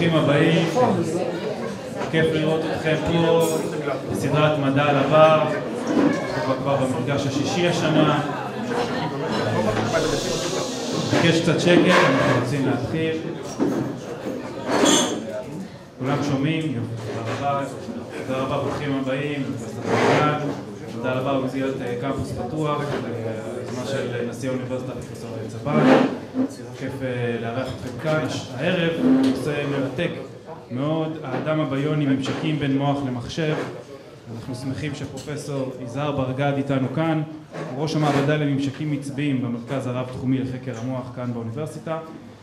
ברוכים הבאים. כיף לראות אתכם פה בסדרת מדע על הבר, אנחנו כבר במפגש השישי השנה. נבקש קצת שקט, אנחנו רוצים להתחיל. כולם שומעים? תודה רבה. תודה רבה, ברוכים הבאים. תודה רבה במסגרת קמפוס פתוח, יוזמה של נשיא האוניברסיטה פרופסור צבן. כיף לארח אתכם כאן. הערב נושא מרתק מאוד, האדם הביוני, ממשקים בין מוח למחשב. אנחנו שמחים שפרופסור יזהר ברגד איתנו כאן, הוא ראש המעבדה לממשקים עצביים במרכז הרב-תחומי לחקר המוח כאן באוניברסיטה.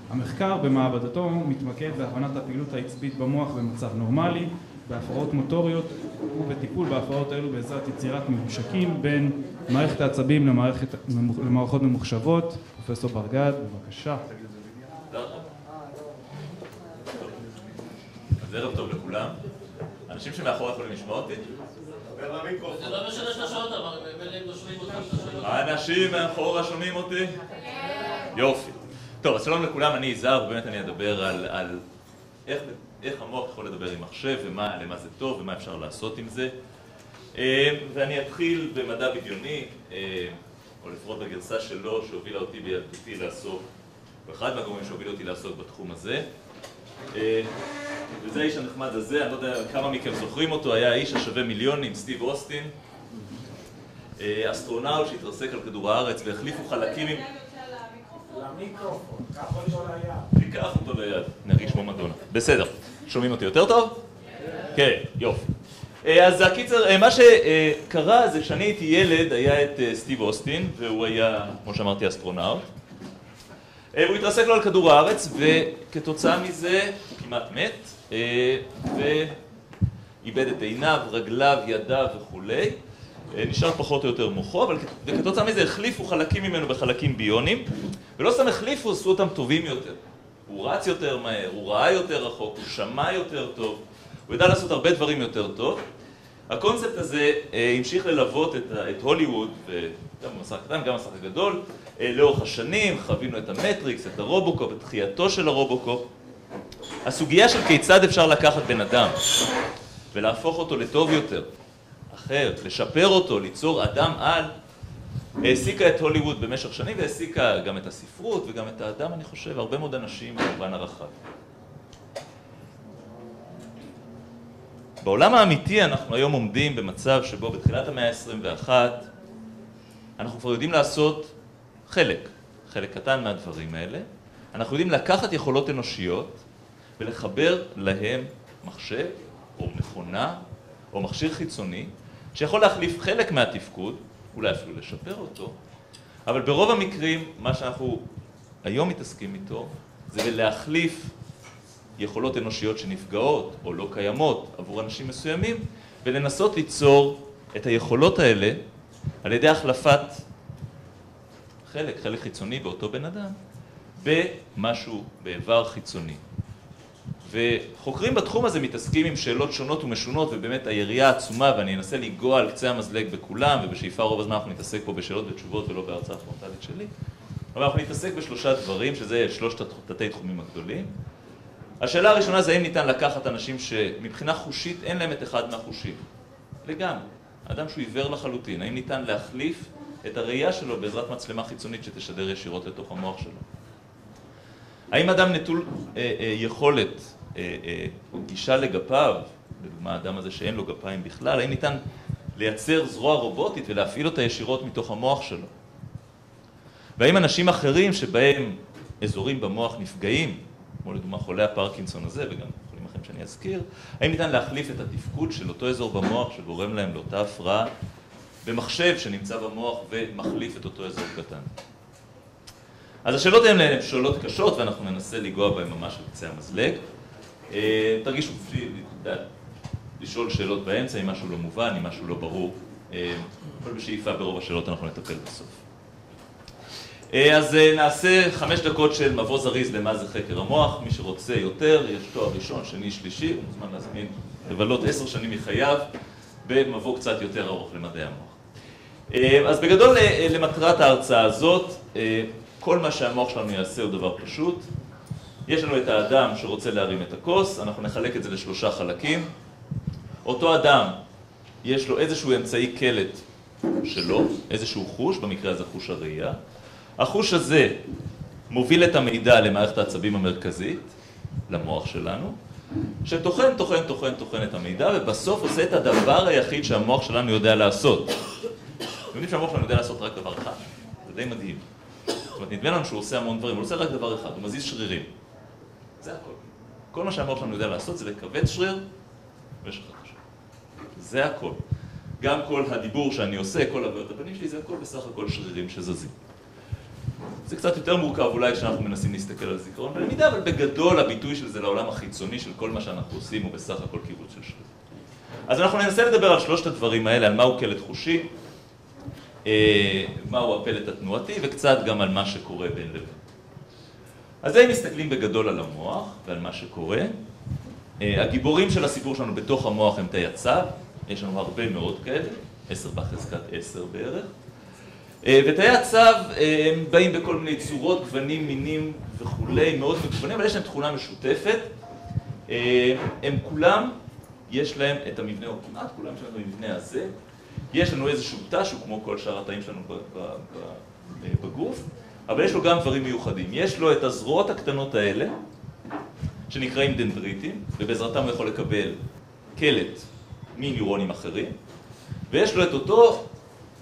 המחקר במעבדתו מתמקד בהבנת הפעילות העצבית במוח במצב נורמלי, בהפרעות מוטוריות ובטיפול בהפרעות אלו בעזרת יצירת ממשקים בין מערכת העצבים למערכת, למערכות ממוחשבות. פרופסור ברגד, בבקשה. אז ערב טוב לכולם. אנשים שמאחור יכולים לשמוע אותי? זה לא משנה שאתה שואל אותם, אבל ממילא הם לא שומעים אותם. האנשים מאחורה שומעים אותי? יופי. טוב, אז שלום לכולם, אני יזהר, ובאמת אני אדבר על, על איך, איך המוח יכול לדבר עם מחשב, ולמה זה טוב, ומה אפשר לעשות עם זה. אה, ואני אתחיל במדע בדיוני, אה, או לפחות בגרסה שלו, שהובילה אותי בילדותי לעסוק, או אחד מהגורמים שהובילה אותי לעסוק בתחום הזה. אה, וזה האיש הנחמד הזה, אני לא יודע כמה מכם זוכרים אותו, היה האיש השווה מיליונים, סטיב אוסטין. אסטרונאוט שהתרסק על כדור הארץ והחליפו חלקים עם... למיקרופון, קח אותו ליד. ניקח אותו ליד, נרגיש כמו מדונה. בסדר, שומעים אותי יותר טוב? כן, יופי. אז הקיצר, מה שקרה זה כשאני הייתי ילד, היה את סטיב אוסטין, והוא היה, כמו שאמרתי, אסטרונאוט. הוא התרסק לו על כדור הארץ, וכתוצאה מזה כמעט מת, ואיבד את עיניו, רגליו, ידיו וכולי. נשאר פחות או יותר מוחו, אבל וכתוצאה מזה החליפו חלקים ממנו בחלקים ביונים, ולא סתם החליפו, עשו אותם טובים יותר. הוא רץ יותר מהר, הוא ראה יותר רחוק, הוא שמע יותר טוב, הוא ידע לעשות הרבה דברים יותר טוב. הקונספט הזה המשיך ללוות את, את הוליווד, גם במסך הקטן, גם במסך הגדול, לאורך השנים, חווינו את המטריקס, את הרובוקופ, את תחייתו של הרובוקופ. הסוגיה של כיצד אפשר לקחת בן אדם ולהפוך אותו לטוב יותר, אחר, לשפר אותו, ליצור אדם על, העסיקה את הוליווד במשך שנים והעסיקה גם את הספרות וגם את האדם, אני חושב, הרבה מאוד אנשים במובן הרחב. בעולם האמיתי אנחנו היום עומדים במצב שבו בתחילת המאה ה-21 אנחנו כבר יודעים לעשות חלק, חלק קטן מהדברים האלה. אנחנו יודעים לקחת יכולות אנושיות ולחבר להם מחשב או מכונה או מכשיר חיצוני שיכול להחליף חלק מהתפקוד, אולי אפילו לשפר אותו, אבל ברוב המקרים מה שאנחנו היום מתעסקים איתו זה להחליף יכולות אנושיות שנפגעות או לא קיימות עבור אנשים מסוימים ולנסות ליצור את היכולות האלה על ידי החלפת חלק, חלק חיצוני באותו בן אדם במשהו, באיבר חיצוני. וחוקרים בתחום הזה מתעסקים עם שאלות שונות ומשונות ובאמת היריעה עצומה ואני אנסה לנגוע על קצה המזלג בכולם ובשאיפה רוב הזמן אנחנו נתעסק פה בשאלות ותשובות ולא בהרצאה פרונטלית שלי אבל אנחנו נתעסק בשלושה דברים שזה שלושת התתי תחומים הגדולים השאלה הראשונה זה האם ניתן לקחת אנשים שמבחינה חושית אין להם את אחד מהחושים. לגמרי, אדם שהוא עיוור לחלוטין, האם ניתן להחליף את הראייה שלו בעזרת מצלמה חיצונית שתשדר ישירות לתוך המוח שלו? האם אדם נטול אה, אה, יכולת אה, אה, או גישה לגפיו, לדוגמה האדם הזה שאין לו גפיים בכלל, האם ניתן לייצר זרוע רובוטית ולהפעיל אותה ישירות מתוך המוח שלו? והאם אנשים אחרים שבהם אזורים במוח נפגעים, כמו לדוגמה חולי הפרקינסון הזה וגם חולים אחרים שאני אזכיר, האם ניתן להחליף את התפקוד של אותו אזור במוח שגורם להם לאותה הפרעה במחשב שנמצא במוח ומחליף את אותו אזור קטן? אז השאלות האלה הן שאלות קשות ואנחנו ננסה לגוע בהן ממש על קצה המזלג. תרגישו חופשי לשאול שאלות באמצע אם משהו לא מובן, אם משהו לא ברור. אבל בשאיפה ברוב השאלות אנחנו נטפל בסוף. אז נעשה חמש דקות של מבוא זריז למה זה חקר המוח. מי שרוצה יותר, יש תואר ראשון, שני, שלישי, הוא מוזמן להזמין לבלות עשר שנים מחייו במבוא קצת יותר ארוך למדעי המוח. אז בגדול למטרת ההרצאה הזאת, כל מה שהמוח שלנו יעשה הוא דבר פשוט, יש לנו את האדם שרוצה להרים את הכוס, אנחנו נחלק את זה לשלושה חלקים. אותו אדם, יש לו איזשהו אמצעי קלט שלו, איזשהו חוש, במקרה הזה חוש הראייה. החוש הזה מוביל את המידע למערכת העצבים המרכזית, למוח שלנו, שטוחן, טוחן, טוחן, טוחן את המידע, ובסוף עושה את הדבר היחיד שהמוח שלנו יודע לעשות. אתם יודעים שהמוח שלנו יודע לעשות רק דבר אחד? זה די מדהים. זאת אומרת, נדמה לנו שהוא עושה המון דברים, הוא עושה רק דבר אחד, הוא מזיז שרירים. זה הכל. כל מה שהמוח שלנו יודע לעשות זה לכווץ שריר ולשחרר את השריר. זה הכל. גם כל הדיבור שאני עושה, כל עבודת הפנים שלי, זה הכל בסך הכל שרירים שזזים. זה קצת יותר מורכב אולי כשאנחנו מנסים להסתכל על זיכרון ולמידה, אבל בגדול הביטוי של זה לעולם החיצוני של כל מה שאנחנו עושים הוא בסך הכל קיבוץ של שריר. אז אנחנו ננסה לדבר על שלושת הדברים האלה, על מהו קלט חושי, אה, מהו הפלט התנועתי, וקצת גם על מה שקורה בין לבין. אז אם מסתכלים בגדול על המוח ועל מה שקורה, אה, הגיבורים של הסיפור שלנו בתוך המוח הם תאי הצו, יש לנו הרבה מאוד כאלה, עשר בחזקת עשר בערך. אה, ותאי הצו אה, הם באים בכל מיני צורות, גוונים, מינים וכולי, מאוד מגוונים, אבל יש להם תכונה משותפת. הם כולם, יש להם את המבנה, או כמעט כולם יש את המבנה הזה. יש לנו איזשהו תא שהוא כמו כל שאר התאים שלנו בגוף, אבל יש לו גם דברים מיוחדים. יש לו את הזרועות הקטנות האלה, שנקראים דנדריטים, ובעזרתם הוא יכול לקבל קלט מניורונים אחרים, ויש לו את אותו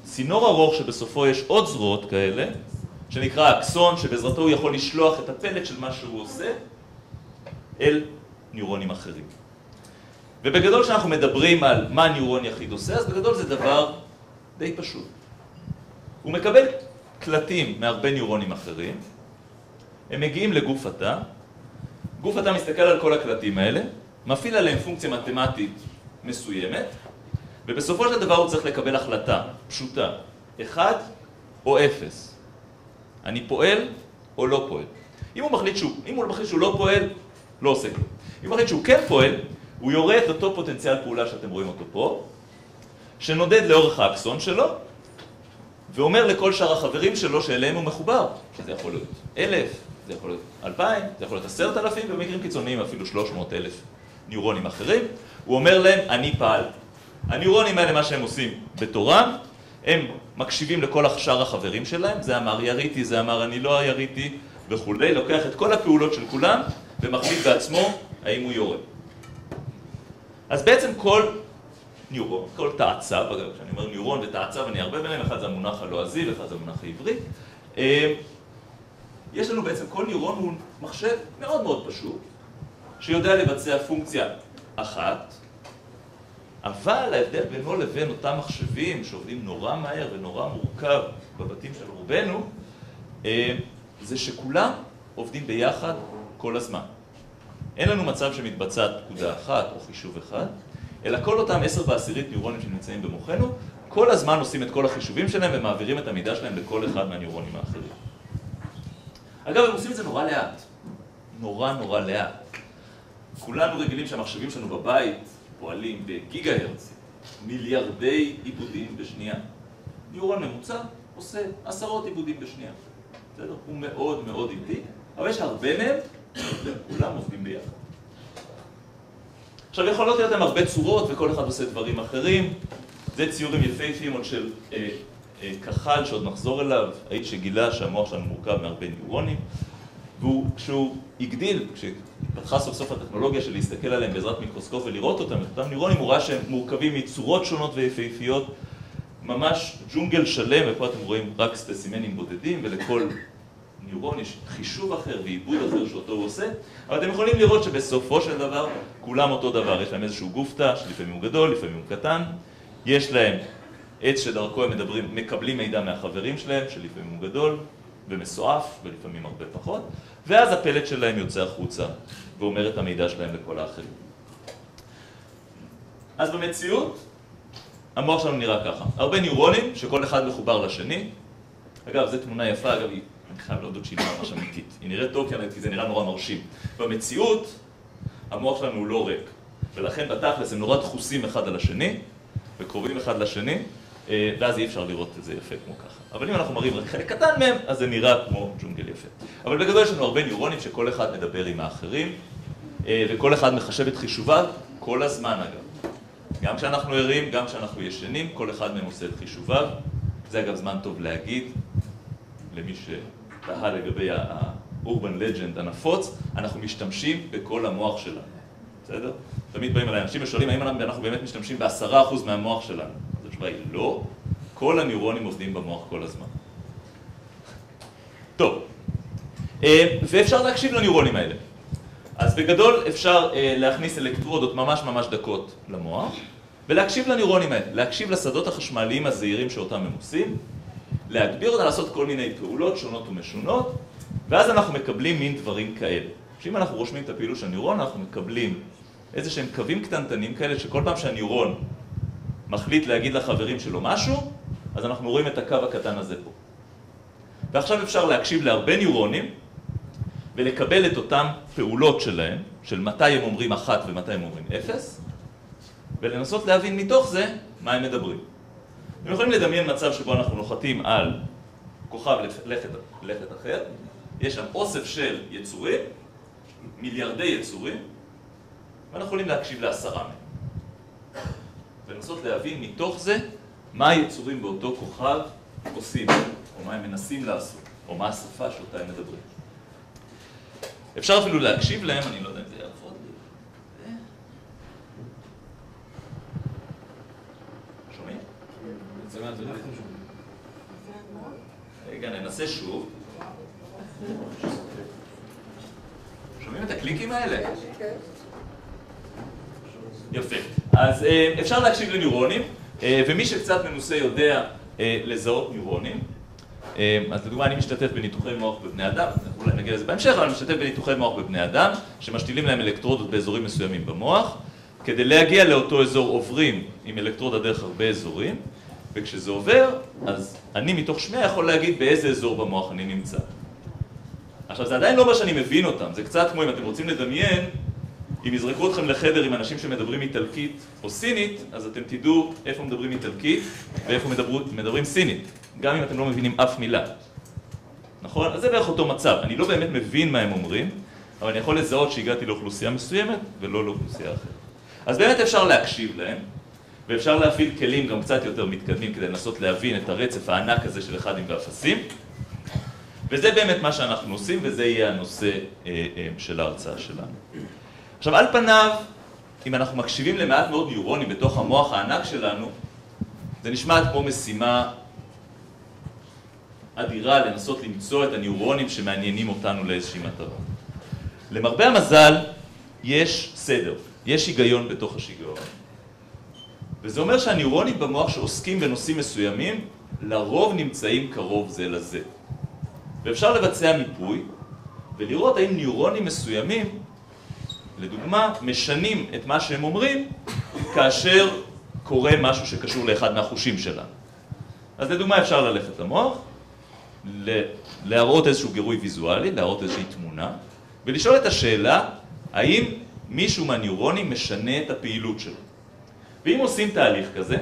צינור ארוך שבסופו יש עוד זרועות כאלה, שנקרא אקסון, שבעזרתו הוא יכול לשלוח את הפלט של מה שהוא עושה אל ניורונים אחרים. ובגדול כשאנחנו מדברים על מה ניורון יחיד עושה, אז בגדול זה דבר די פשוט. הוא מקבל קלטים מהרבה ניורונים אחרים, הם מגיעים לגוף התא, גוף התא מסתכל על כל הקלטים האלה, מפעיל עליהם פונקציה מתמטית מסוימת, ובסופו של דבר הוא צריך לקבל החלטה פשוטה, אחד או אפס. אני פועל או לא פועל. אם הוא מחליט שהוא, אם הוא מחליט שהוא לא פועל, לא עושה כלום. אם הוא מחליט שהוא כן פועל, הוא יורה את אותו פוטנציאל פעולה שאתם רואים אותו פה, שנודד לאורך האקסון שלו, ואומר לכל שאר החברים שלו שאליהם הוא מחובר, שזה יכול להיות אלף, זה יכול להיות אלפיים, זה יכול להיות עשרת אלפים, ובמקרים קיצוניים אפילו שלוש מאות אלף ניורונים אחרים, הוא אומר להם, אני פעל. הניורונים האלה, מה שהם עושים בתורם, הם מקשיבים לכל שאר החברים שלהם, זה אמר יריתי, זה אמר אני לא יריתי וכולי, לוקח את כל הפעולות של כולם ומחליט בעצמו האם הוא יורה. אז בעצם כל ניורון, כל תעצב, אגב, כשאני אומר ניורון ותעצב אני הרבה ביניהם, אחד זה המונח הלועזי ואחד זה המונח העברי. אה, יש לנו בעצם, כל ניורון הוא מחשב מאוד מאוד פשוט, שיודע לבצע פונקציה אחת, אבל ההבדל בינו לבין אותם מחשבים שעובדים נורא מהר ונורא מורכב בבתים של רובנו, אה, זה שכולם עובדים ביחד כל הזמן. אין לנו מצב שמתבצעת פקודה אחת או חישוב אחד, אלא כל אותם עשר בעשירית ניורונים שנמצאים במוחנו, כל הזמן עושים את כל החישובים שלהם ומעבירים את המידע שלהם לכל אחד מהניורונים האחרים. אגב, הם עושים את זה נורא לאט. נורא נורא לאט. כולנו רגילים שהמחשבים שלנו בבית פועלים בגיגה הרץ, מיליארדי עיבודים בשנייה. ניורון ממוצע עושה עשרות עיבודים בשנייה. בסדר? הוא מאוד מאוד איטי, אבל יש הרבה מהם כולם עובדים ביחד. עכשיו יכולות להיות להם הרבה צורות וכל אחד עושה דברים אחרים. זה ציורים יפהפיים עוד של אה, אה, כחל שעוד נחזור אליו, האיש שגילה שהמוח שלנו מורכב מהרבה ניורונים. וכשהוא הגדיל, כשפתחה סוף סוף הטכנולוגיה של להסתכל עליהם בעזרת מיקרוסקופ ולראות אותם, את אותם ניורונים, הוא ראה שהם מורכבים מצורות שונות ויפהפיות, ממש ג'ונגל שלם, ופה אתם רואים רק ספסימנים בודדים, ולכל ניורון יש חישוב אחר ועיבוד אחר שאותו הוא עושה, אבל אתם יכולים לראות שבסופו של דבר כולם אותו דבר, יש להם איזשהו גוף תא, שלפעמים הוא גדול, לפעמים הוא קטן, יש להם עץ שדרכו הם מדברים, מקבלים מידע מהחברים שלהם, שלפעמים הוא גדול ומסועף, ולפעמים הרבה פחות, ואז הפלט שלהם יוצא החוצה ואומר את המידע שלהם לכל האחרים. אז במציאות, המוח שלנו נראה ככה. הרבה ניורונים שכל אחד מחובר לשני. אגב, זו תמונה יפה, אגב, היא אני חייב להודות שהיא ממש אמיתית. היא נראית טוב כי זה נראה נורא מרשים. במציאות, המוח שלנו הוא לא ריק. ולכן בתכלס הם נורא דחוסים אחד על השני, וקרובים אחד לשני, ואז אי אפשר לראות את זה יפה כמו ככה. אבל אם אנחנו מראים רק חלק קטן מהם, אז זה נראה כמו ג'ונגל יפה. אבל בגדול יש לנו הרבה ניורונים שכל אחד מדבר עם האחרים, אה, וכל אחד מחשב את חישוביו כל הזמן אגב. גם כשאנחנו ערים, גם כשאנחנו ישנים, כל אחד מהם עושה את חישוביו. זה אגב זמן טוב להגיד, למי שתהה לגבי ה-urban legend הנפוץ, אנחנו משתמשים בכל המוח שלנו, בסדר? תמיד באים אליי אנשים ושואלים האם אנחנו באמת משתמשים בעשרה אחוז מהמוח שלנו. התשובה היא לא, כל הניורונים עובדים במוח כל הזמן. טוב, אה, ואפשר להקשיב לניורונים האלה. אז בגדול אפשר אה, להכניס אלקטרודות ממש ממש דקות למוח ולהקשיב לניורונים האלה, להקשיב לשדות החשמליים הזעירים שאותם הם עושים, להגביר אותם לעשות כל מיני פעולות שונות ומשונות ואז אנחנו מקבלים מין דברים כאלה. שאם אנחנו רושמים את הפעילות של הניורון אנחנו מקבלים איזה שהם קווים קטנטנים כאלה שכל פעם שהניורון מחליט להגיד לחברים שלו משהו אז אנחנו רואים את הקו הקטן הזה פה. ועכשיו אפשר להקשיב להרבה ניורונים ולקבל את אותן פעולות שלהם, של מתי הם אומרים אחת ומתי הם אומרים אפס, ולנסות להבין מתוך זה מה הם מדברים. אתם יכולים לדמיין מצב שבו אנחנו נוחתים על כוכב לכת, לכת אחר, יש שם אוסף של יצורים, מיליארדי יצורים, ואנחנו יכולים להקשיב לעשרה מהם. ולנסות להבין מתוך זה מה היצורים באותו כוכב עושים, או מה הם מנסים לעשות, או מה השפה שאותה הם מדברים. אפשר אפילו להקשיב להם, אני לא יודע אם זה יעבוד. שומעים? רגע, ננסה שוב. שומעים את הקליקים האלה? יפה. אז אה, אפשר להקשיב לניורונים, אה, ומי שקצת מנוסה יודע אה, לזהות ניורונים. אז לדוגמה אני משתתף בניתוחי מוח בבני אדם, אולי נגיע לזה בהמשך, אבל אני משתתף בניתוחי מוח בבני אדם, שמשתילים להם אלקטרודות באזורים מסוימים במוח. כדי להגיע לאותו אזור עוברים עם אלקטרודה דרך הרבה אזורים, וכשזה עובר, אז אני מתוך שמיעה יכול להגיד באיזה אזור במוח אני נמצא. עכשיו זה עדיין לא אומר שאני מבין אותם, זה קצת כמו אם אתם רוצים לדמיין אם יזרקו אתכם לחדר עם אנשים שמדברים איטלקית או סינית, אז אתם תדעו איפה מדברים איטלקית ואיפה מדברו, מדברים סינית, גם אם אתם לא מבינים אף מילה. נכון? אז זה בערך אותו מצב. אני לא באמת מבין מה הם אומרים, אבל אני יכול לזהות שהגעתי לאוכלוסייה מסוימת ולא לאוכלוסייה אחרת. אז באמת אפשר להקשיב להם, ואפשר להפעיל כלים גם קצת יותר מתקדמים כדי לנסות להבין את הרצף הענק הזה של אחד עם ואפסים. וזה באמת מה שאנחנו עושים, וזה יהיה הנושא אה, אה, של ההרצאה שלנו. עכשיו על פניו, אם אנחנו מקשיבים למעט מאוד ניורונים בתוך המוח הענק שלנו, זה נשמע כמו משימה אדירה לנסות למצוא את הניורונים שמעניינים אותנו לאיזושהי מטרה. למרבה המזל, יש סדר, יש היגיון בתוך השיגעון. וזה אומר שהניורונים במוח שעוסקים בנושאים מסוימים, לרוב נמצאים קרוב זה לזה. ואפשר לבצע מיפוי ולראות האם ניורונים מסוימים לדוגמה, משנים את מה שהם אומרים כאשר קורה משהו שקשור לאחד מהחושים שלנו. אז לדוגמה אפשר ללכת למוח, להראות איזשהו גירוי ויזואלי, להראות איזושהי תמונה, ולשאול את השאלה האם מישהו מהניורונים משנה את הפעילות שלו. ואם עושים תהליך כזה,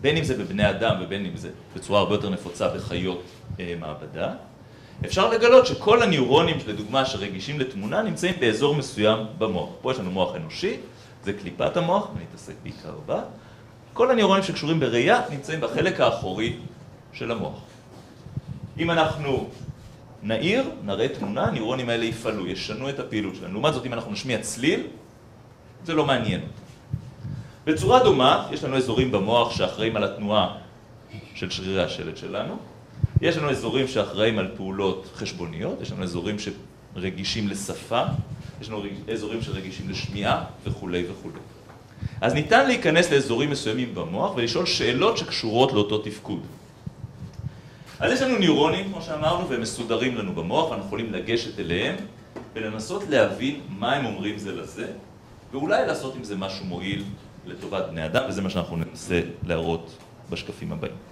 בין אם זה בבני אדם ובין אם זה בצורה הרבה יותר נפוצה בחיות אה, מעבדה, אפשר לגלות שכל הניורונים, לדוגמה, שרגישים לתמונה, נמצאים באזור מסוים במוח. פה יש לנו מוח אנושי, זה קליפת המוח, אני אתעסק בעיקר בה. כל הניורונים שקשורים בראייה נמצאים בחלק האחורי של המוח. אם אנחנו נעיר, נראה תמונה, הניורונים האלה יפעלו, ישנו את הפעילות שלנו. לעומת זאת, אם אנחנו נשמיע צליל, זה לא מעניין. בצורה דומה, יש לנו אזורים במוח שאחראים על התנועה של שרירי השלד שלנו, יש לנו אזורים שאחראים על פעולות חשבוניות, יש לנו אזורים שרגישים לשפה, יש לנו אזורים שרגישים לשמיעה וכולי וכולי. אז ניתן להיכנס לאזורים מסוימים במוח ולשאול שאלות שקשורות לאותו תפקוד. אז יש לנו ניורונים, כמו שאמרנו, והם מסודרים לנו במוח, ואנחנו יכולים לגשת אליהם ולנסות להבין מה הם אומרים זה לזה, ואולי לעשות עם זה משהו מועיל לטובת בני אדם, וזה מה שאנחנו ננסה להראות בשקפים הבאים.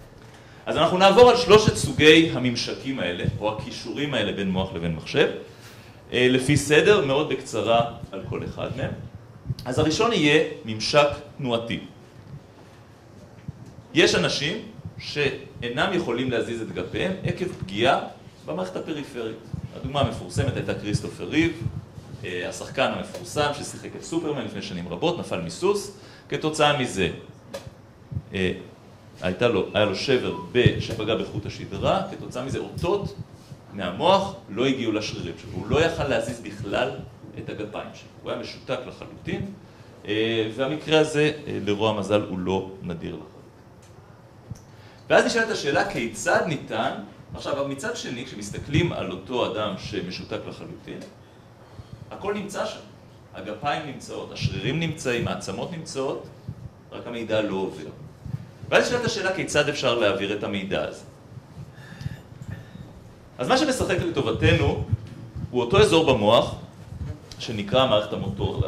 אז אנחנו נעבור על שלושת סוגי הממשקים האלה, או הכישורים האלה בין מוח לבין מחשב, אה, לפי סדר, מאוד בקצרה על כל אחד מהם. אז הראשון יהיה ממשק תנועתי. יש אנשים שאינם יכולים להזיז את גפיהם עקב פגיעה במערכת הפריפרית. הדוגמה המפורסמת הייתה כריסטופר ריב, אה, השחקן המפורסם ששיחק את סופרמן לפני שנים רבות, נפל מסוס, כתוצאה מזה אה, הייתה לו, היה לו שבר שפגע בחוט השדרה, כתוצאה מזה אותות מהמוח לא הגיעו לשרירים שלו, הוא לא יכל להזיז בכלל את הגפיים שלו, הוא היה משותק לחלוטין, אה, והמקרה הזה, לרוע המזל, הוא לא נדיר לחלוטין. ואז נשאלת השאלה כיצד ניתן, עכשיו מצד שני, כשמסתכלים על אותו אדם שמשותק לחלוטין, הכל נמצא שם. הגפיים נמצאות, השרירים נמצאים, העצמות נמצאות, רק המידע לא עובר. ואז נשאלת השאלה כיצד אפשר להעביר את המידע הזה. אז מה שמשחק לטובתנו הוא אותו אזור במוח שנקרא המערכת המוטור,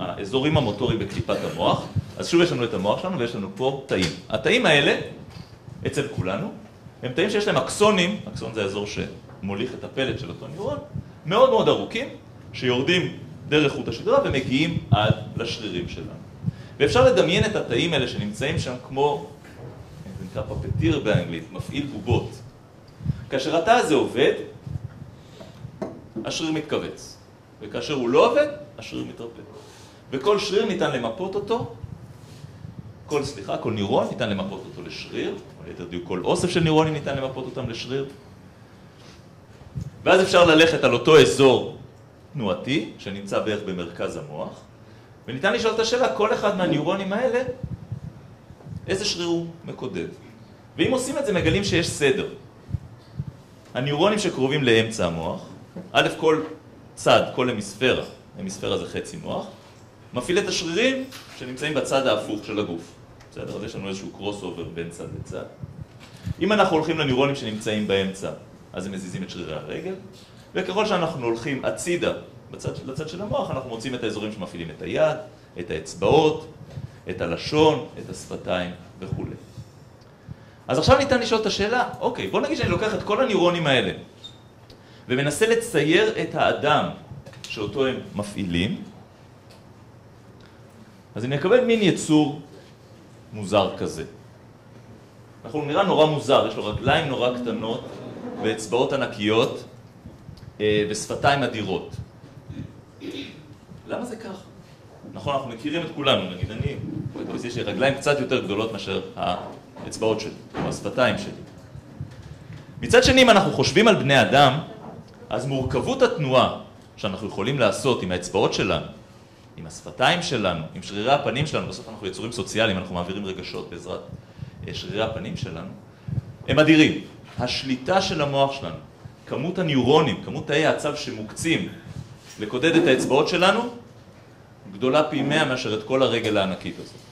האזורים המוטוריים בקליפת המוח. אז שוב יש לנו את המוח שלנו ויש לנו פה תאים. התאים האלה אצל כולנו, הם תאים שיש להם אקסונים, אקסון זה האזור שמוליך את הפלט של אותו נירון, מאוד מאוד ארוכים, שיורדים דרך חוט השדרה ומגיעים עד לשרירים שלנו. ואפשר לדמיין את התאים האלה שנמצאים שם כמו, נקרא פפטיר באנגלית, מפעיל בובות. כאשר התא הזה עובד, השריר מתכווץ, וכאשר הוא לא עובד, השריר מתרפא. וכל שריר ניתן למפות אותו כל, סליחה, כל נירון ניתן למפות אותו לשריר, או ליתר דיוק כל אוסף של נירונים ניתן למפות אותם לשריר. ואז אפשר ללכת על אותו אזור תנועתי, שנמצא בערך במרכז המוח, וניתן לשאול את השאלה, כל אחד מהניורונים האלה, איזה שריר הוא מקודד. ואם עושים את זה, מגלים שיש סדר. הניורונים שקרובים לאמצע המוח, א', כל צד, כל המיספרה, המיספרה זה חצי מוח, מפעיל את השרירים שנמצאים בצד ההפוך של הגוף. בסדר? אז יש לנו איזשהו קרוס אובר בין צד לצד. אם אנחנו הולכים לניורונים שנמצאים באמצע, אז הם מזיזים את שרירי הרגל, וככל שאנחנו הולכים הצידה בצד, לצד של המוח, אנחנו מוצאים את האזורים שמפעילים את היד, את האצבעות, את הלשון, את השפתיים וכו'. אז עכשיו ניתן לשאול את השאלה, אוקיי, בוא נגיד שאני לוקח את כל הניורונים האלה ומנסה לצייר את האדם שאותו הם מפעילים, אז אני אקבל מין יצור מוזר כזה. אנחנו נראה נורא מוזר, יש לו רגליים נורא קטנות ואצבעות ענקיות אה, ושפתיים אדירות. למה זה ככה? נכון, אנחנו מכירים את כולנו, נגיד אני, יש לי רגליים קצת יותר גדולות מאשר האצבעות שלי, או השפתיים שלי. מצד שני, אם אנחנו חושבים על בני אדם, אז מורכבות התנועה שאנחנו יכולים לעשות עם האצבעות שלנו, עם השפתיים שלנו, עם שרירי הפנים שלנו, בסוף אנחנו יצורים סוציאליים, אנחנו מעבירים רגשות בעזרת אה, שרירי הפנים שלנו, הם אדירים. השליטה של המוח שלנו, כמות הניורונים, כמות תאי העצב שמוקצים לקודד את האצבעות שלנו, גדולה פי מאה מאשר את כל הרגל הענקית הזאת.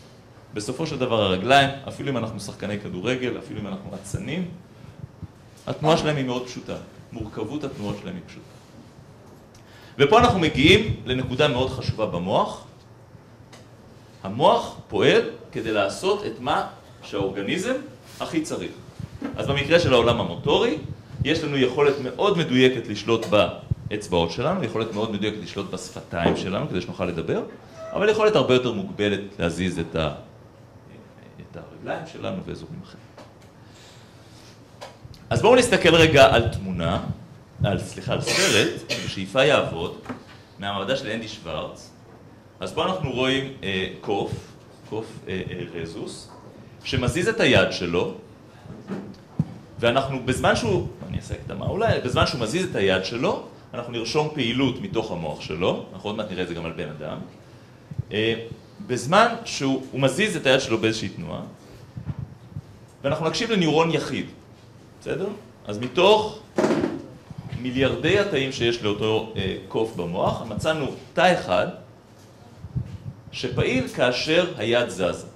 בסופו של דבר הרגליים, אפילו אם אנחנו שחקני כדורגל, אפילו אם אנחנו אצנים, התנועה שלהם היא מאוד פשוטה. מורכבות התנועות שלהם היא פשוטה. ופה אנחנו מגיעים לנקודה מאוד חשובה במוח. המוח פועל כדי לעשות את מה שהאורגניזם הכי צריך. אז במקרה של העולם המוטורי, יש לנו יכולת מאוד מדויקת לשלוט באצבעות שלנו, יכולת מאוד מדויקת לשלוט בשפתיים שלנו כדי שנוכל לדבר, אבל יכולת הרבה יותר מוגבלת להזיז את, ה... הרגליים שלנו ואזורים אחרים. אז בואו נסתכל רגע על תמונה על, סליחה, על סרט שבשאיפה יעבוד מהמעבדה של אנדי שוורץ. אז פה אנחנו רואים אה, קוף, קוף אה, אה, רזוס, שמזיז את היד שלו, ואנחנו בזמן שהוא, אני אעשה הקדמה אולי, בזמן שהוא מזיז את היד שלו, אנחנו נרשום פעילות מתוך המוח שלו, אנחנו עוד מעט נראה את זה גם על בן אדם. אה, בזמן שהוא מזיז את היד שלו באיזושהי תנועה, ואנחנו נקשיב לניורון יחיד, בסדר? אז מתוך מיליארדי התאים שיש לאותו אה, קוף במוח, מצאנו תא אחד שפעיל כאשר היד זזה.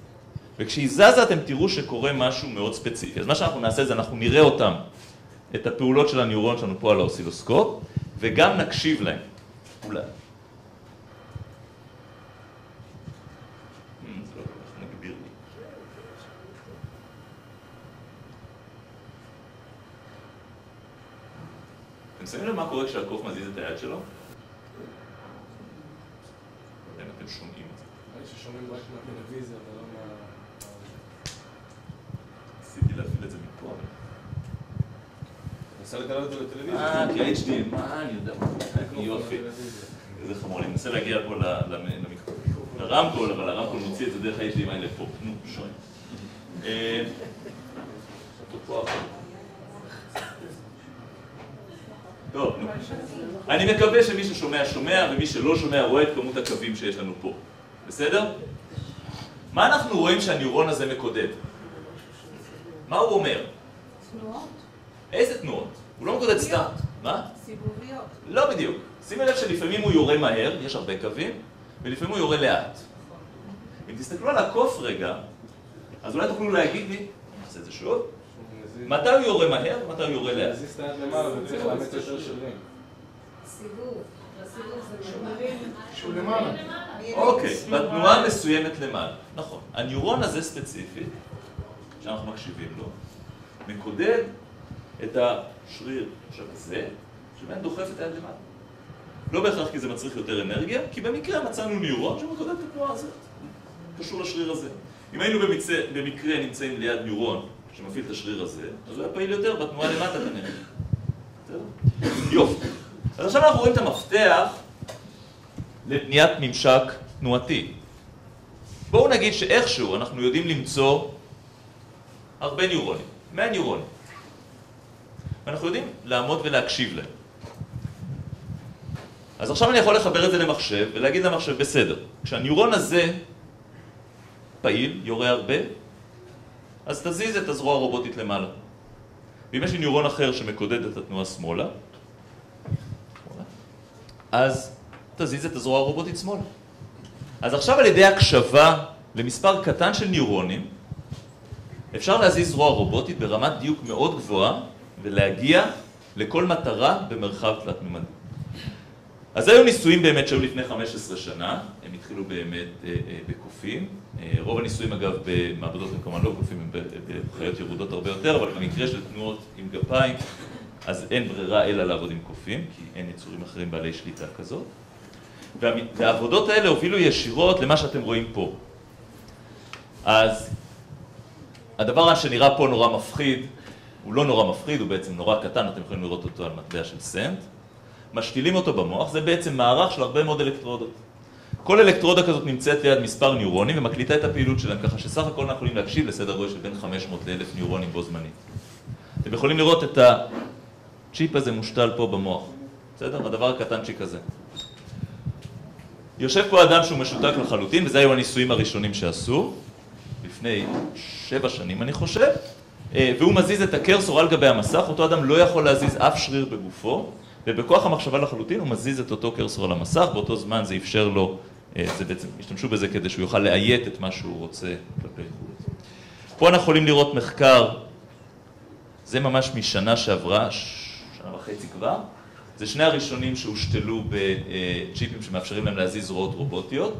וכשהיא זזה אתם תראו שקורה משהו מאוד ספציפי. אז מה שאנחנו נעשה זה אנחנו נראה אותם, את הפעולות של הניורון שלנו פה על האוסילוסקופ, וגם נקשיב להם. אולי. לב מה קורה כשהקוף מזיז את היד שלו? אם אתם שומעים את זה. ששומעים רק מהטלוויזיה ולא מה... ניסיתי להפעיל את זה מפה, אבל... ניסה לגלות את זה לטלוויזיה. אה, PhD, מה אה, אני יודע יופי. איזה חמור, אני מנסה להגיע פה לרמקול, אבל הרמקול מוציא את זה דרך ה-HDMI לפה. נו, שואל. אה, טוב, נו. אני מקווה שמי ששומע שומע, ומי שלא שומע רואה את כמות הקווים שיש לנו פה. בסדר? מה אנחנו רואים שהניורון הזה מקודד? מה הוא אומר? תנועות, איזה תנועות? הוא לא מקודד סתם. מה? סיבוביות. לא בדיוק. שימי לב שלפעמים הוא יורה מהר, יש הרבה קווים, ולפעמים הוא יורה לאט. אם תסתכלו על הקוף רגע, אז אולי תוכלו להגיד לי, נעשה את זה שוב, מתי הוא יורה מהר ומתי הוא יורה לאט. מזיז את היד למעלה וצריך לאמץ יותר שרירים. סיבוב. לסיבוב זה שומרים. שהוא למעלה. אוקיי, בתנועה מסוימת למעלה. נכון. הניורון הזה ספציפית, שאנחנו מקשיבים לו, מקודד את השריר עכשיו הזה, שבאמת דוחף את היד למעלה. לא בהכרח כי זה מצריך יותר אנרגיה, כי במקרה מצאנו ניורון שמקודד את התנועה הזאת. קשור לשריר הזה. אם היינו. במקרה נמצאים ליד ניורון שמפעיל את השריר הזה, אז הוא היה פעיל יותר בתנועה למטה כנראה. יופי. אז עכשיו אנחנו רואים את המפתח לבניית ממשק תנועתי. בואו נגיד שאיכשהו אנחנו יודעים למצוא הרבה ניורונים, 100 ניורונים. ואנחנו יודעים לעמוד ולהקשיב להם. אז עכשיו אני יכול לחבר את זה למחשב ולהגיד למחשב, בסדר, כשהניורון הזה פעיל, יורה הרבה, אז תזיז את הזרוע הרובוטית למעלה. ואם יש לי ניורון אחר שמקודד את התנועה שמאלה, אז תזיז את הזרוע הרובוטית שמאלה. אז עכשיו על ידי הקשבה למספר קטן של ניורונים, אפשר להזיז זרוע רובוטית ברמת דיוק מאוד גבוהה ולהגיע לכל מטרה במרחב תלת-ממדי. אז היו ניסויים באמת שהיו לפני 15 שנה, הם התחילו באמת אה, אה, בקופים. אה, רוב הניסויים אגב במעבדות הם כמובן לא קופים, הם בחיות ירודות הרבה יותר, אבל במקרה של תנועות עם גפיים, אז אין ברירה אלא לעבוד עם קופים, כי אין יצורים אחרים בעלי שליטה כזאת. וה- והעבודות האלה הובילו ישירות למה שאתם רואים פה. אז הדבר שנראה פה נורא מפחיד, הוא לא נורא מפחיד, הוא בעצם נורא קטן, אתם יכולים לראות אותו על מטבע של סנט. משתילים אותו במוח, זה בעצם מערך של הרבה מאוד אלקטרודות. כל אלקטרודה כזאת נמצאת ליד מספר ניורונים ומקליטה את הפעילות שלהם, ככה שסך הכל אנחנו יכולים להקשיב לסדר גודל של בין 500 ל-1000 ניורונים בו זמנית. אתם יכולים לראות את הצ'יפ הזה מושתל פה במוח, בסדר? הדבר הקטנצ'יק הזה. יושב פה אדם שהוא משותק לחלוטין, וזה היו הניסויים הראשונים שעשו, לפני שבע שנים אני חושב, אה, והוא מזיז את הקרסור על גבי המסך, אותו אדם לא יכול להזיז אף שריר בגופו, ובכוח המחשבה לחלוטין הוא מזיז את אותו קרסור על המסך, באותו זמן זה אפשר לו, זה בעצם, השתמשו בזה כדי שהוא יוכל לאיית את מה שהוא רוצה כלפי חוץ. פה אנחנו יכולים לראות מחקר, זה ממש משנה שעברה, ש- שנה וחצי כבר, זה שני הראשונים שהושתלו בצ'יפים שמאפשרים להם להזיז זרועות רובוטיות,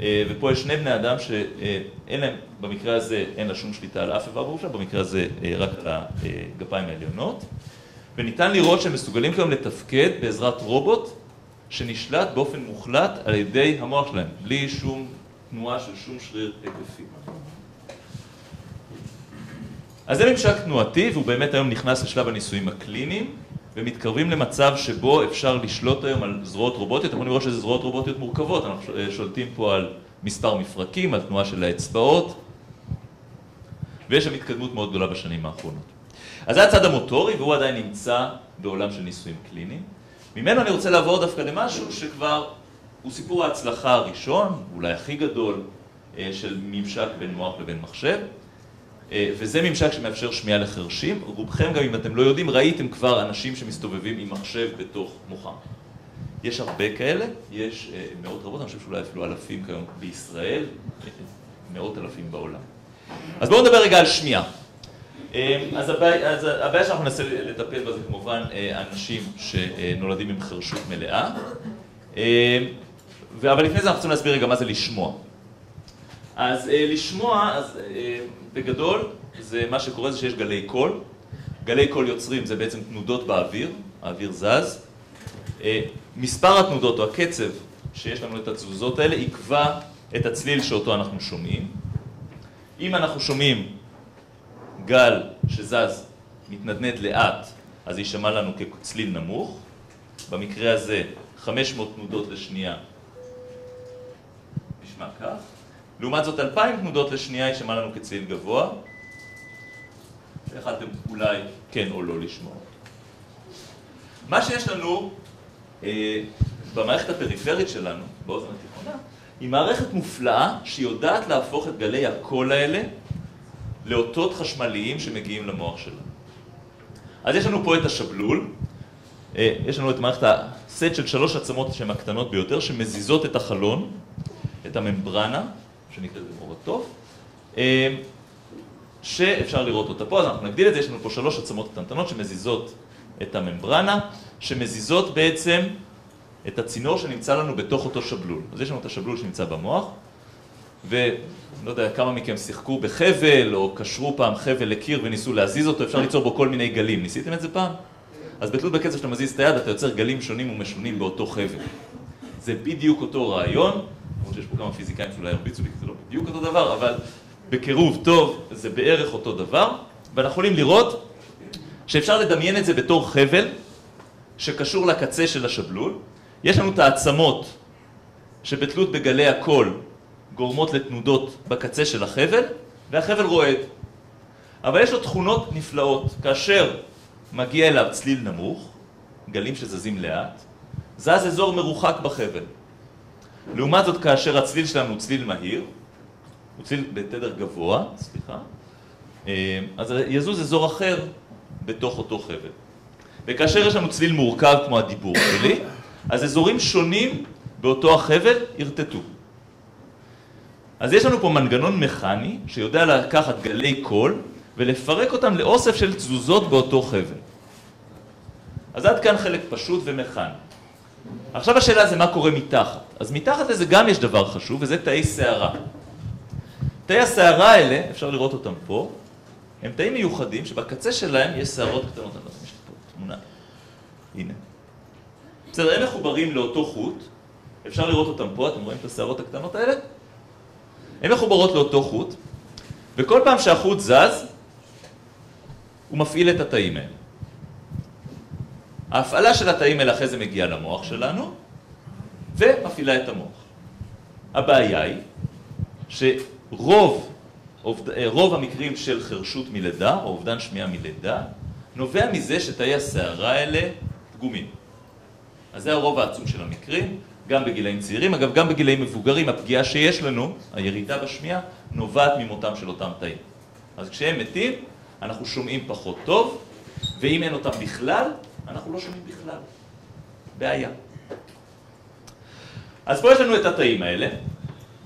אה, ופה יש שני בני אדם שאין להם, במקרה הזה אין לה שום שליטה על אף איבר בגוף שלה, במקרה הזה אה, רק על הגפיים העליונות, וניתן לראות שהם מסוגלים כיום לתפקד בעזרת רובוט שנשלט באופן מוחלט על ידי המוח שלהם, בלי שום תנועה של שום שריר היקפי. אז זה ממשק תנועתי, והוא באמת היום נכנס לשלב הניסויים הקליניים, ומתקרבים למצב שבו אפשר לשלוט היום על זרועות רובוטיות. יכולים לראות שזה זרועות רובוטיות מורכבות, אנחנו אה, שולטים פה על מספר מפרקים, על תנועה של האצבעות, ויש שם התקדמות מאוד גדולה בשנים האחרונות. אז זה הצד המוטורי, והוא עדיין נמצא בעולם של ניסויים קליניים. ממנו אני רוצה לעבור דווקא למשהו שכבר הוא סיפור ההצלחה הראשון, אולי הכי גדול, אה, של ממשק בין מוח לבין מחשב. אה, וזה ממשק שמאפשר שמיעה לחרשים. רובכם, גם אם אתם לא יודעים, ראיתם כבר אנשים שמסתובבים עם מחשב בתוך מוחם. יש הרבה כאלה, יש אה, מאות רבות, אני חושב שאולי אפילו אלפים כיום בישראל, מאות אלפים בעולם. אז בואו נדבר רגע על שמיעה. אה, אז הבעיה, הבעיה שאנחנו ננסה לטפל בה זה כמובן אה, אנשים שנולדים עם חרשות מלאה. אה, ו- אבל לפני זה אנחנו רוצים להסביר רגע מה זה לשמוע. אז אה, לשמוע, אז אה, בגדול, זה מה שקורה זה שיש גלי קול. גלי קול יוצרים זה בעצם תנודות באוויר, האוויר זז. מספר התנודות או הקצב שיש לנו את התזוזות האלה יקבע את הצליל שאותו אנחנו שומעים. אם אנחנו שומעים גל שזז, מתנדנד לאט, אז יישמע לנו כצליל נמוך. במקרה הזה 500 תנודות לשנייה נשמע כך. לעומת זאת 2,000 תנודות לשנייה יישמע לנו כצליל גבוה. יכלתם אולי כן או לא לשמוע. מה שיש לנו אה, במערכת הפריפרית שלנו, באוזן התיכונה, היא מערכת מופלאה שיודעת להפוך את גלי הקול האלה לאותות חשמליים שמגיעים למוח שלנו. אז יש לנו פה את השבלול, אה, יש לנו את מערכת הסט של שלוש עצמות שהן הקטנות ביותר, שמזיזות את החלון, את הממברנה, שנקראת במור הטוב, אה, שאפשר לראות אותה פה, אז אנחנו נגדיל את זה, יש לנו פה שלוש עצמות קטנטנות שמזיזות את הממברנה, שמזיזות בעצם את הצינור שנמצא לנו בתוך אותו שבלול. אז יש לנו את השבלול שנמצא במוח, ולא יודע כמה מכם שיחקו בחבל, או קשרו פעם חבל לקיר וניסו להזיז אותו, אפשר ליצור בו כל מיני גלים. ניסיתם את זה פעם? אז בתלות בקצב שאתה מזיז את היד, אתה יוצר גלים שונים ומשונים באותו חבל. זה בדיוק אותו רעיון, למרות שיש פה כמה פיזיקאים שאולי ירביצו לי, זה לא בדיוק אותו דבר, אבל בקירוב טוב זה בערך אותו דבר, ואנחנו יכולים לראות שאפשר לדמיין את זה בתור חבל שקשור לקצה של השבלול. יש לנו את העצמות שבתלות בגלי הקול גורמות לתנודות בקצה של החבל, והחבל רועד. אבל יש לו תכונות נפלאות. כאשר מגיע אליו צליל נמוך, גלים שזזים לאט, זז אזור מרוחק בחבל. לעומת זאת, כאשר הצליל שלנו הוא צליל מהיר, הוא צליל בתדר גבוה, סליחה, אה, אז יזוז אזור אחר בתוך אותו חבל. וכאשר יש לנו צליל מורכב כמו הדיבור שלי, אז אזורים שונים באותו החבל ירטטו. אז יש לנו פה מנגנון מכני שיודע לקחת גלי קול ולפרק אותם לאוסף של תזוזות באותו חבל. אז עד כאן חלק פשוט ומכני. עכשיו השאלה זה מה קורה מתחת. אז מתחת לזה גם יש דבר חשוב וזה תאי שערה. תאי השערה האלה, אפשר לראות אותם פה, הם תאים מיוחדים שבקצה שלהם יש שערות קטנות, אני לא יודע אם יש פה תמונה, הנה. בסדר, הם מחוברים לאותו חוט, אפשר לראות אותם פה, אתם רואים את השערות הקטנות האלה? הן מחוברות לאותו חוט, וכל פעם שהחוט זז, הוא מפעיל את התאים האלה. ההפעלה של התאים האלה אחרי זה מגיעה למוח שלנו, ומפעילה את המוח. הבעיה היא שרוב רוב המקרים של חרשות מלידה, או אובדן שמיעה מלידה, נובע מזה שתאי השערה האלה פגומים. אז זה הרוב העצום של המקרים, גם בגילאים צעירים, אגב גם בגילאים מבוגרים, הפגיעה שיש לנו, הירידה בשמיעה, נובעת ממותם של אותם תאים. אז כשהם מתים, אנחנו שומעים פחות טוב, ואם אין אותם בכלל, אנחנו לא שומעים בכלל. בעיה. אז פה יש לנו את התאים האלה,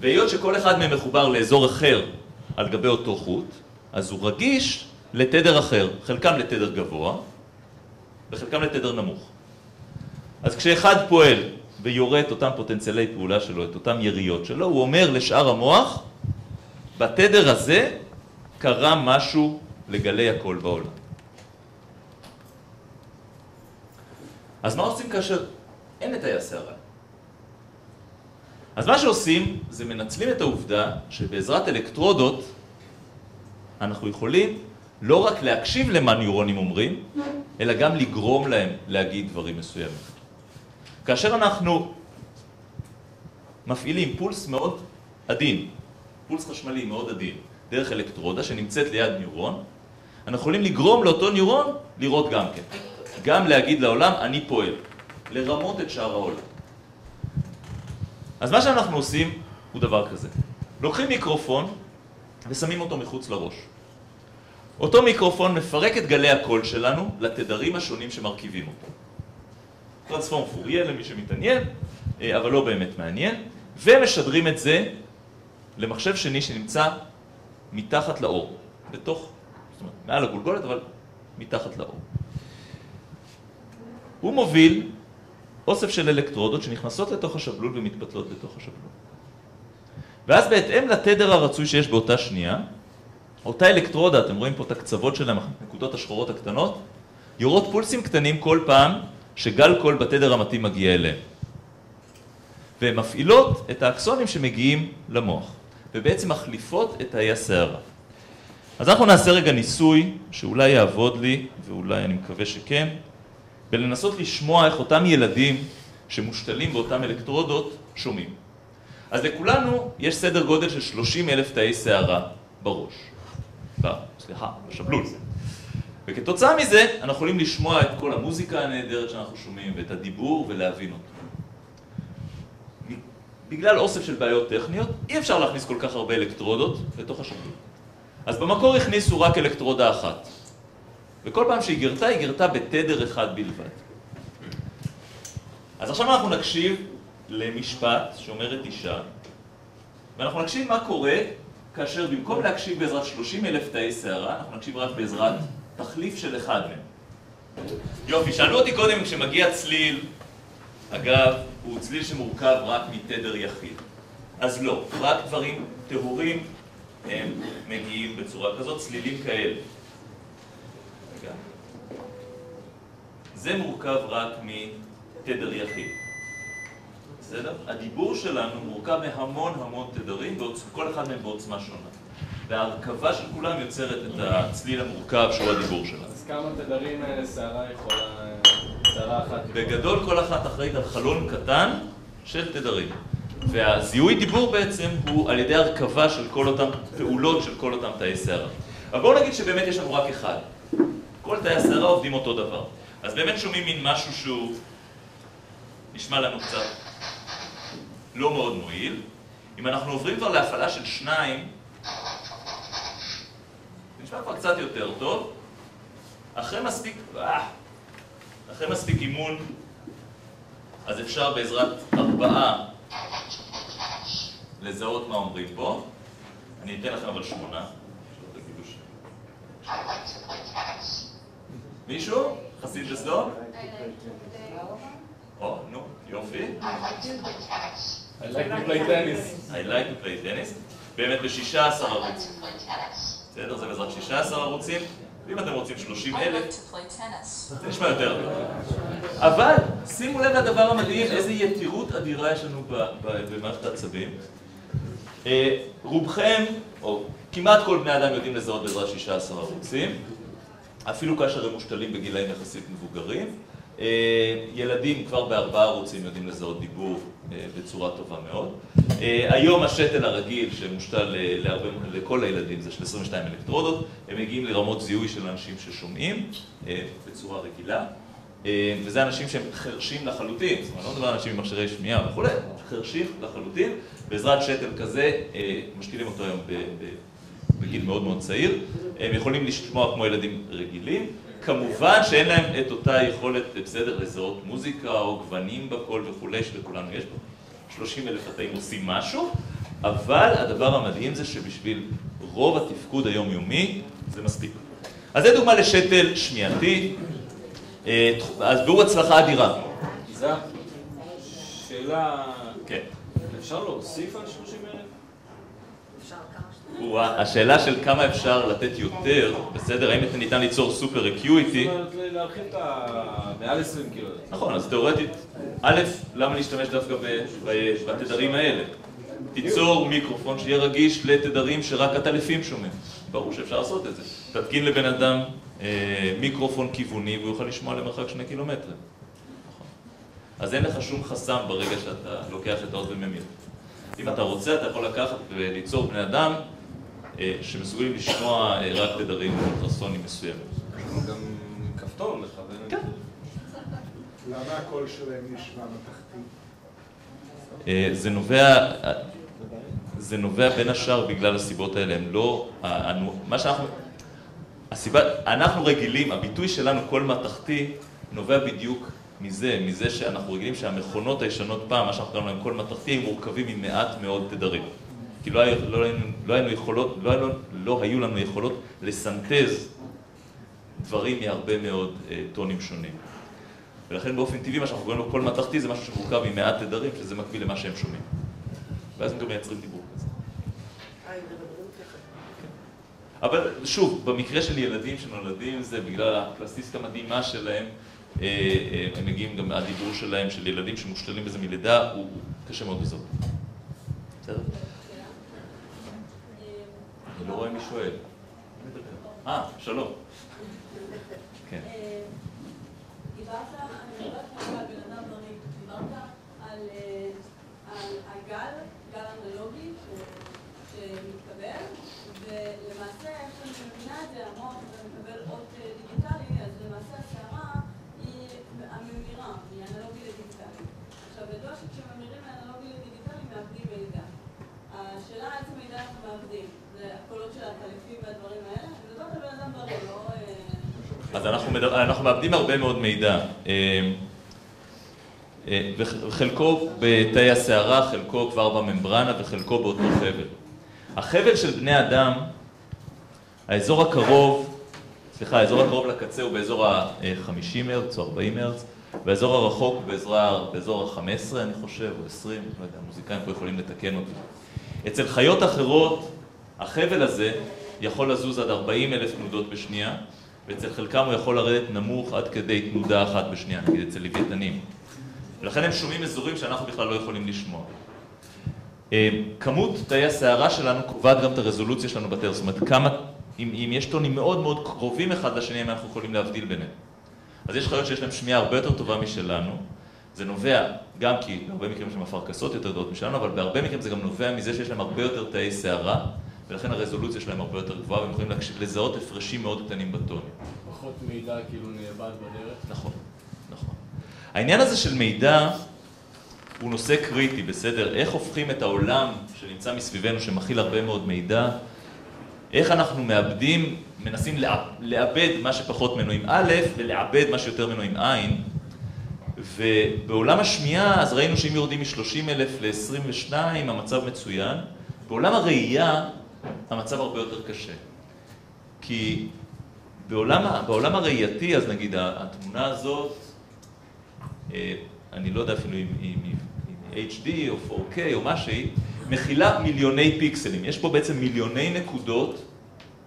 והיות שכל אחד מהם מחובר לאזור אחר על גבי אותו חוט, אז הוא רגיש לתדר אחר, חלקם לתדר גבוה וחלקם לתדר נמוך. אז כשאחד פועל ויורה את אותם פוטנציאלי פעולה שלו, את אותם יריות שלו, הוא אומר לשאר המוח, בתדר הזה קרה משהו לגלי הקול בעולם. אז מה עושים כאשר אין את הסערה? אז מה שעושים זה מנצלים את העובדה שבעזרת אלקטרודות אנחנו יכולים לא רק להקשיב למה ניורונים אומרים, אלא גם לגרום להם להגיד דברים מסוימים. כאשר אנחנו מפעילים פולס מאוד עדין, פולס חשמלי מאוד עדין, דרך אלקטרודה שנמצאת ליד ניורון, אנחנו יכולים לגרום לאותו ניורון לראות גם כן. גם להגיד לעולם, אני פועל. לרמות את שאר העולם. אז מה שאנחנו עושים הוא דבר כזה. לוקחים מיקרופון ושמים אותו מחוץ לראש. אותו מיקרופון מפרק את גלי הקול שלנו לתדרים השונים שמרכיבים אותו. טרנספורם פוריה למי שמתעניין, אה, אבל לא באמת מעניין, ומשדרים את זה למחשב שני שנמצא מתחת לאור, בתוך, זאת אומרת, מעל הגולגולת, אבל מתחת לאור. הוא מוביל אוסף של אלקטרודות שנכנסות לתוך השבלול ומתבטלות בתוך השבלול. ואז בהתאם לתדר הרצוי שיש באותה שנייה, אותה אלקטרודה, אתם רואים פה את הקצוות שלהם, הנקודות השחורות הקטנות, יורות פולסים קטנים כל פעם שגל קול בתדר המתאים מגיע אליהם. והן מפעילות את האקסונים שמגיעים למוח, ובעצם מחליפות את תאי השערה. אז אנחנו נעשה רגע ניסוי שאולי יעבוד לי, ואולי אני מקווה שכן, ולנסות לשמוע איך אותם ילדים שמושתלים באותם אלקטרודות שומעים. אז לכולנו יש סדר גודל של 30 אלף תאי שערה בראש. ב, סליחה, בשבלול. וכתוצאה מזה אנחנו יכולים לשמוע את כל המוזיקה הנהדרת שאנחנו שומעים ואת הדיבור ולהבין אותו. בגלל אוסף של בעיות טכניות אי אפשר להכניס כל כך הרבה אלקטרודות לתוך השבלול. אז במקור הכניסו רק אלקטרודה אחת. וכל פעם שהיא גרתה, היא גרתה בתדר אחד בלבד. אז עכשיו אנחנו נקשיב למשפט שאומרת אישה, ואנחנו נקשיב מה קורה כאשר במקום להקשיב בעזרת 30 אלף תאי שערה, אנחנו נקשיב רק בעזרת תחליף של אחד מהם. יופי, שאלו אותי קודם כשמגיע צליל, אגב, הוא צליל שמורכב רק מתדר יחיד. אז לא, רק דברים טהורים הם מגיעים בצורה כזאת, צלילים כאלה. רגע. זה מורכב רק מתדר יחיד. בסדר? הדיבור שלנו מורכב מהמון המון תדרים, כל אחד מהם בעוצמה שונה. וההרכבה של כולם יוצרת את הצליל המורכב שהוא הדיבור שלנו. אז כמה תדרים אה, שערה יכולה... שערה אחת? בגדול כל אחת אחראית על חלון קטן של תדרים. והזיהוי דיבור בעצם הוא על ידי הרכבה של כל אותן פעולות של כל אותם תאי שערה. אבל בואו נגיד שבאמת יש לנו רק אחד. כל תאי השערה עובדים אותו דבר. אז באמת שומעים מין משהו שהוא נשמע לנו קצת לא מאוד מועיל. אם אנחנו עוברים כבר להפעלה של שניים, נשמע כבר קצת יותר טוב. אחרי מספיק, אה, אחרי מספיק אימון, אז אפשר בעזרת ארבעה לזהות מה אומרים פה. אני אתן לכם אבל שמונה. מישהו? חסיד בסדום? או, נו, יופי. I like to play tennis. I like to play tennis. באמת ב-16 ערוצים. בסדר? זה בעזרת 16 ערוצים. ואם אתם רוצים 30 אלף, זה נשמע יותר. אבל שימו לב לדבר המדהים, איזה יתירות אדירה יש לנו במערכת העצבים. אה, רובכם, או כמעט כל בני אדם יודעים לזהות בעזרת 16 ערוצים, אפילו כאשר הם מושתלים בגילאים יחסית מבוגרים. אה, ילדים כבר בארבעה ערוצים יודעים לזהות דיבור בצורה טובה מאוד. היום השתל הרגיל שמושתל להרבה, לכל הילדים זה של 22 אלקטרודות, הם מגיעים לרמות זיהוי של אנשים ששומעים בצורה רגילה. וזה אנשים שהם חרשים לחלוטין, זאת אומרת, לא מדבר על אנשים עם מכשירי שמיעה וכולי, חרשים לחלוטין, בעזרת שתל כזה, משתילים אותו היום בגיל מאוד מאוד צעיר, הם יכולים לשמוע כמו ילדים רגילים, כמובן שאין להם את אותה יכולת, בסדר, לזהות מוזיקה או גוונים בקול וכולי, שלכולנו יש פה 30 אלף התאים עושים משהו, אבל הדבר המדהים זה שבשביל רוב התפקוד היומיומי זה מספיק. אז זה דוגמה לשתל שמיעתי, אז והוא הצלחה אדירה. שאלה... כן. אפשר להוסיף על 30 אלף? השאלה של כמה אפשר לתת יותר, בסדר, האם ניתן ליצור סופר אקיויטי? זאת אומרת, להרחיב את ה... מעל 20 קילו. נכון, אז תאורטית, א', למה להשתמש דווקא בתדרים האלה? תיצור מיקרופון שיהיה רגיש לתדרים שרק עטלפים שומעים. ברור שאפשר לעשות את זה. תתקין לבן אדם מיקרופון כיווני והוא יוכל לשמוע למרחק שני קילומטרים. אז אין לך שום חסם ברגע שאתה לוקח את האות וממיר. אם אתה רוצה, אתה יכול לקחת וליצור בני אדם שמסוגלים לשמוע רק תדרים אולטרסונים מסוימים. גם כפתור לכוון. כן. למה הקול שלהם נשמע בתחתית? זה נובע, זה נובע בין השאר בגלל הסיבות האלה, הם לא, מה שאנחנו, הסיבה, אנחנו רגילים, הביטוי שלנו קול מתכתי נובע בדיוק מזה, מזה שאנחנו רגילים שהמכונות הישנות פעם, מה שאנחנו קראנו להם קול מתכתי, הם מורכבים ממעט מאוד תדרים. כי לא, לא, לא, היינו יכולות, לא, לא, לא היו לנו יכולות לסנטז דברים מהרבה מאוד אה, טונים שונים. ולכן באופן טבעי מה שאנחנו קוראים לו קול מתכתי זה משהו שמורכב ממעט תדרים, שזה מקביל למה שהם שומעים. ואז הם גם מייצרים דיבור כזה. אבל שוב, במקרה של ילדים שנולדים זה בגלל הפלסטיסט המדהימה שלהם, הם מגיעים גם מהדיבור שלהם, של ילדים שמושתלים בזה מלידה, הוא קשה מאוד לזהות. בסדר? לא רואה מי שואל. אה, שלום. כן. אה, דיברת, אני כרגע על בן אדם בריא, דיברת אה, על הגל, גל אנלוגי שמתקבל, ולמעשה, איך שאני מבינה את זה, המוח אנחנו, מדבר, אנחנו מאבדים הרבה מאוד מידע. אה, אה, וחלקו בתאי הסערה, חלקו כבר בממברנה וחלקו באותו חבל. החבל של בני אדם, האזור הקרוב, סליחה, האזור הקרוב לקצה הוא באזור ה-50 הרץ או 40 הרץ, והאזור הרחוק באזור, באזור ה-15 אני חושב, או 20, לא יודע, המוזיקאים פה יכולים לתקן אותי. אצל חיות אחרות, החבל הזה יכול לזוז עד 40 אלף תנודות בשנייה, ואצל חלקם הוא יכול לרדת נמוך עד כדי תנודה אחת בשנייה, נגיד אצל לוויתנים. ולכן הם שומעים אזורים שאנחנו בכלל לא יכולים לשמוע. אה, כמות תאי הסערה שלנו קובעת גם את הרזולוציה שלנו בתאר, זאת אומרת כמה, אם, אם יש טונים מאוד מאוד קרובים אחד לשני, אם אנחנו יכולים להבדיל ביניהם. אז יש חיות שיש להן שמיעה הרבה יותר טובה משלנו, זה נובע גם כי בהרבה מקרים יש להם אפרכסות יותר גדולות משלנו, אבל בהרבה מקרים זה גם נובע מזה שיש להם הרבה יותר תאי סערה, ולכן הרזולוציה שלהם הרבה יותר גבוהה, והם יכולים לזהות הפרשים מאוד קטנים בטונים. פחות מידע כאילו נאבד בדרך. נכון, נכון. העניין הזה של מידע הוא נושא קריטי, בסדר? איך הופכים את העולם שנמצא מסביבנו, שמכיל הרבה מאוד מידע, איך אנחנו מאבדים, מנסים לאבד מה שפחות ממנו עם א' ולעבד מה שיותר ממנו עם עין. ובעולם השמיעה, אז ראינו שאם יורדים מ-30 אלף ל-22, המצב מצוין. בעולם הראייה, המצב הרבה יותר קשה. כי בעולם, בעולם הראייתי, אז נגיד התמונה הזאת, אה, אני לא יודע אפילו אם היא HD או 4K או מה שהיא, מכילה מיליוני פיקסלים. יש פה בעצם מיליוני נקודות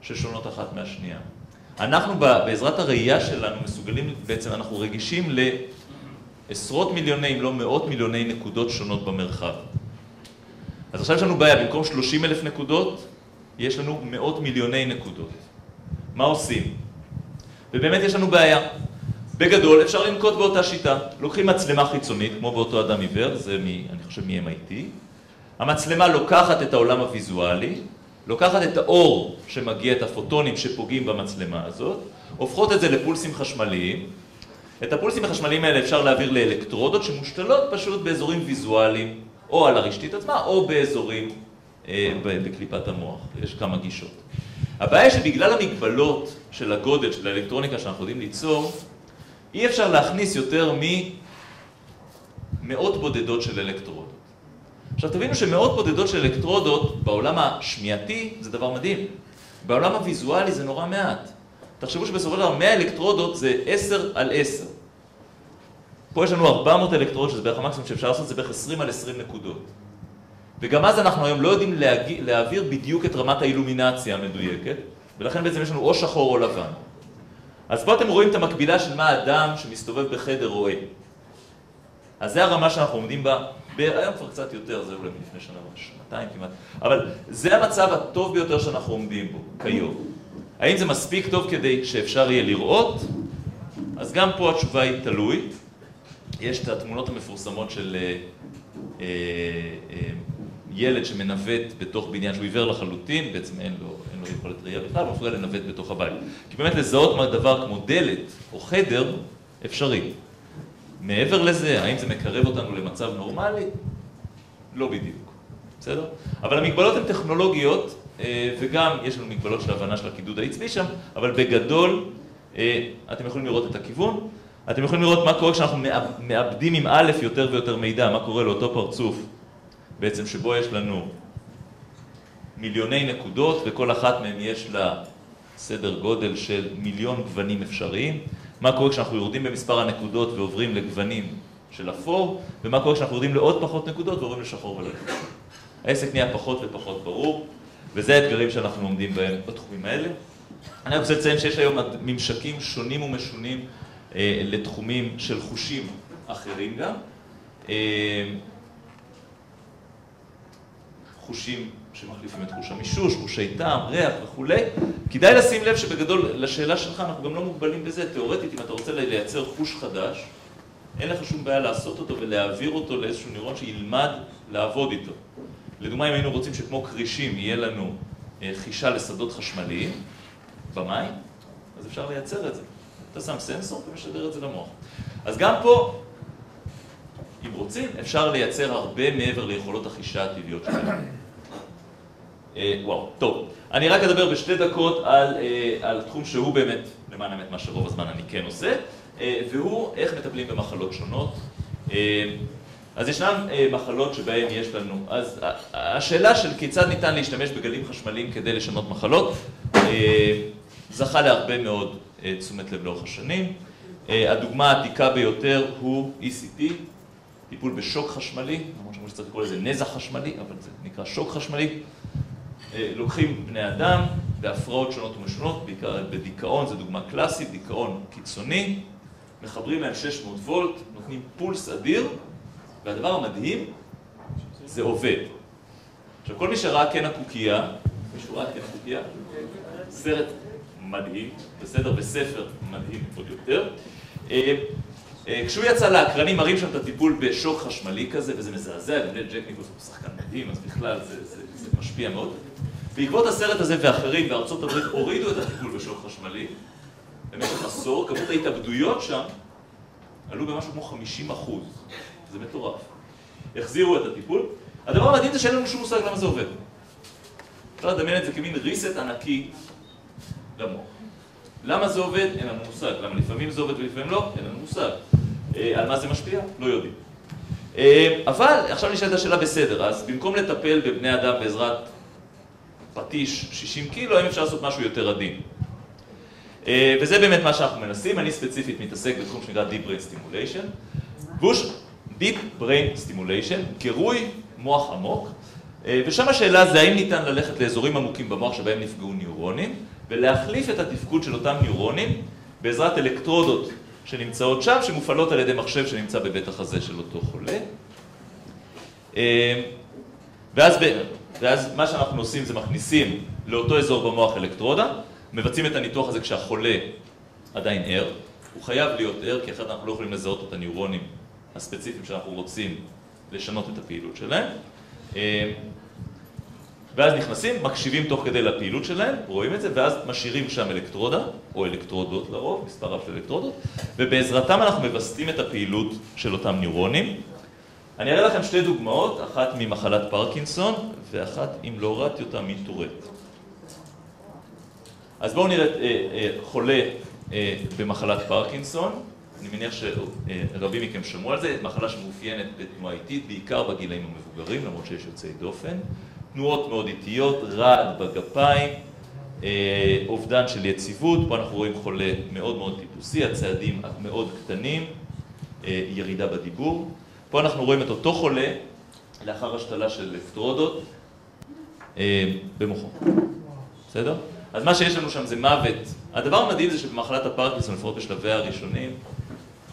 ששונות אחת מהשנייה. אנחנו בעזרת הראייה שלנו מסוגלים, בעצם אנחנו רגישים לעשרות מיליוני, אם לא מאות מיליוני נקודות שונות במרחב. אז עכשיו יש לנו בעיה, במקום 30 אלף נקודות, יש לנו מאות מיליוני נקודות. מה עושים? ובאמת יש לנו בעיה. בגדול אפשר לנקוט באותה שיטה. לוקחים מצלמה חיצונית, כמו באותו אדם עיוור, זה מ, אני חושב מ-MIT. המצלמה לוקחת את העולם הוויזואלי, לוקחת את האור שמגיע, את הפוטונים שפוגעים במצלמה הזאת, הופכות את זה לפולסים חשמליים. את הפולסים החשמליים האלה אפשר להעביר לאלקטרודות שמושתלות פשוט באזורים ויזואליים, או על הרשתית עצמה, או באזורים בקליפת המוח. יש כמה גישות. הבעיה שבגלל המגבלות של הגודל של האלקטרוניקה שאנחנו יודעים ליצור, אי אפשר להכניס יותר ממאות בודדות של אלקטרודות. עכשיו תבינו שמאות בודדות של אלקטרודות בעולם השמיעתי זה דבר מדהים. בעולם הוויזואלי זה נורא מעט. תחשבו שבסופו של דבר 100 אלקטרודות זה 10 על 10. פה יש לנו 400 אלקטרודות שזה בערך המקסימום שאפשר לעשות, זה בערך 20 על 20 נקודות. וגם אז אנחנו היום לא יודעים להגיע, להעביר בדיוק את רמת האילומינציה המדויקת, ולכן בעצם יש לנו או שחור או לבן. אז פה אתם רואים את המקבילה של מה אדם שמסתובב בחדר רואה. אז זה הרמה שאנחנו עומדים בה, היום כבר קצת יותר, זה אולי מלפני שנה, שנתיים כמעט, אבל זה המצב הטוב ביותר שאנחנו עומדים בו, כיום. האם זה מספיק טוב כדי שאפשר יהיה לראות? אז גם פה התשובה היא תלוי. יש את התמונות המפורסמות של אה, אה, ילד שמנווט בתוך בניין שהוא עיוור לחלוטין, בעצם אין לו, אין לו יכולת ראייה בכלל, הוא מפריע לנווט בתוך הבית. כי באמת לזהות מה דבר כמו דלת או חדר אפשרי. מעבר לזה, האם זה מקרב אותנו למצב נורמלי? לא בדיוק, בסדר? אבל המגבלות הן טכנולוגיות, אה, וגם יש לנו מגבלות של הבנה של הקידוד העצמי שם, אבל בגדול אה, אתם יכולים לראות את הכיוון. אתם יכולים לראות מה קורה כשאנחנו מאבדים עם א' יותר ויותר מידע, מה קורה לאותו פרצוף בעצם שבו יש לנו מיליוני נקודות וכל אחת מהן יש לה סדר גודל של מיליון גוונים אפשריים. מה קורה כשאנחנו יורדים במספר הנקודות ועוברים לגוונים של אפור, ומה קורה כשאנחנו יורדים לעוד פחות נקודות ועוברים לשחור ולבן. העסק נהיה פחות ופחות ברור, וזה האתגרים שאנחנו עומדים בהם בתחומים האלה. אני רוצה לציין שיש היום ממשקים שונים ומשונים אה, לתחומים של חושים אחרים גם. אה, חושים שמחליפים את חוש המישוש, חושי טעם, ריח וכולי. כדאי לשים לב שבגדול, לשאלה שלך אנחנו גם לא מוגבלים בזה. תאורטית, אם אתה רוצה לייצר חוש חדש, אין לך שום בעיה לעשות אותו ולהעביר אותו לאיזשהו נירון שילמד לעבוד איתו. לדוגמה, אם היינו רוצים שכמו כרישים יהיה לנו אה, חישה לשדות חשמליים במים, אז אפשר לייצר את זה. אתה שם סנסור ומשדר את זה למוח. אז גם פה, אם רוצים, אפשר לייצר הרבה מעבר ליכולות החישה הטבעיות שלנו. אה, וואו, טוב. אני רק אדבר בשתי דקות על, אה, על תחום שהוא באמת, למען האמת, מה שרוב הזמן אני כן עושה, אה, והוא איך מטפלים במחלות שונות. אז ישנן מחלות שבהן יש לנו, אז השאלה של כיצד ניתן להשתמש בגלים חשמליים כדי לשנות מחלות, זכה להרבה מאוד תשומת לב לאורך השנים. הדוגמה העתיקה ביותר הוא ECT, טיפול בשוק חשמלי, למרות שצריך לקרוא לזה נזח חשמלי, אבל זה נקרא שוק חשמלי. אה, לוקחים בני אדם בהפרעות שונות ומשונות, בעיקר בדיכאון, זו דוגמה קלאסית, דיכאון קיצוני, מחברים להם 600 וולט, נותנים פולס אדיר, והדבר המדהים, זה עובד. עכשיו, כל מי שראה קן הקוקייה, מישהו ראה קן הקוקייה? סרט מדהים, בסדר? בספר מדהים עוד יותר. אה, אה, כשהוא יצא לאקרנים, מראים שם את הטיפול בשוק חשמלי כזה, וזה מזעזע, גם ג'ק ניקולס הוא שחקן מדהים, אז בכלל זה, זה, זה משפיע מאוד. בעקבות הסרט הזה ואחרים בארצות הברית הורידו את הטיפול בשוק חשמלי. במשך עשור, כמות ההתאבדויות שם עלו במשהו כמו 50 אחוז. זה מטורף. החזירו את הטיפול. הדבר המדהים זה שאין לנו שום מושג למה זה עובד. אפשר לדמיין את זה כמין reset ענקי למוח. למה זה עובד? אין לנו מושג. למה לפעמים זה עובד ולפעמים לא? אין לנו מושג. אה, על מה זה משפיע? לא יודעים. אה, אבל עכשיו נשאלת השאלה בסדר, אז במקום לטפל בבני אדם בעזרת פטיש 60 קילו, האם אפשר לעשות משהו יותר עדין? אה, וזה באמת מה שאנחנו מנסים, אני ספציפית מתעסק בתחום שנקרא Deep Brain Stimulation. בוש, Deep Brain Stimulation, גירוי מוח עמוק, אה, ושם השאלה זה האם ניתן ללכת לאזורים עמוקים במוח שבהם נפגעו ניורונים, ולהחליף את התפקוד של אותם ניורונים בעזרת אלקטרודות שנמצאות שם, שמופעלות על ידי מחשב שנמצא בבית החזה של אותו חולה. אה, ואז, ב... ואז מה שאנחנו עושים זה מכניסים לאותו אזור במוח אלקטרודה, מבצעים את הניתוח הזה כשהחולה עדיין ער, הוא חייב להיות ער, כי אחרת אנחנו לא יכולים לזהות את הניורונים הספציפיים שאנחנו רוצים לשנות את הפעילות שלהם. אה, ואז נכנסים, מקשיבים תוך כדי לפעילות שלהם, רואים את זה, ואז משאירים שם אלקטרודה, או אלקטרודות לרוב, מספר רב של אלקטרודות, ובעזרתם אנחנו מווסתים את הפעילות של אותם ניורונים. אני אראה לכם שתי דוגמאות, אחת ממחלת פרקינסון, ואחת, אם לא אותה, מטורט. אז בואו נראה אה, אה, חולה אה, במחלת פרקינסון, אני מניח שרבים מכם שמעו על זה, מחלה שמאופיינת בתנועה איטית, בעיקר בגילאים המבוגרים, למרות שיש יוצאי דופן, תנועות מאוד איטיות, רעד בגפיים, אה, אובדן של יציבות, פה אנחנו רואים חולה מאוד מאוד טיפוסי, הצעדים מאוד קטנים, אה, ירידה בדיבור. פה אנחנו רואים את אותו חולה לאחר השתלה של אלקטרודות אה, במוחו. בסדר? אז מה שיש לנו שם זה מוות. הדבר המדהים זה שבמחלת הפרקינסון, לפחות בשלביה הראשונים,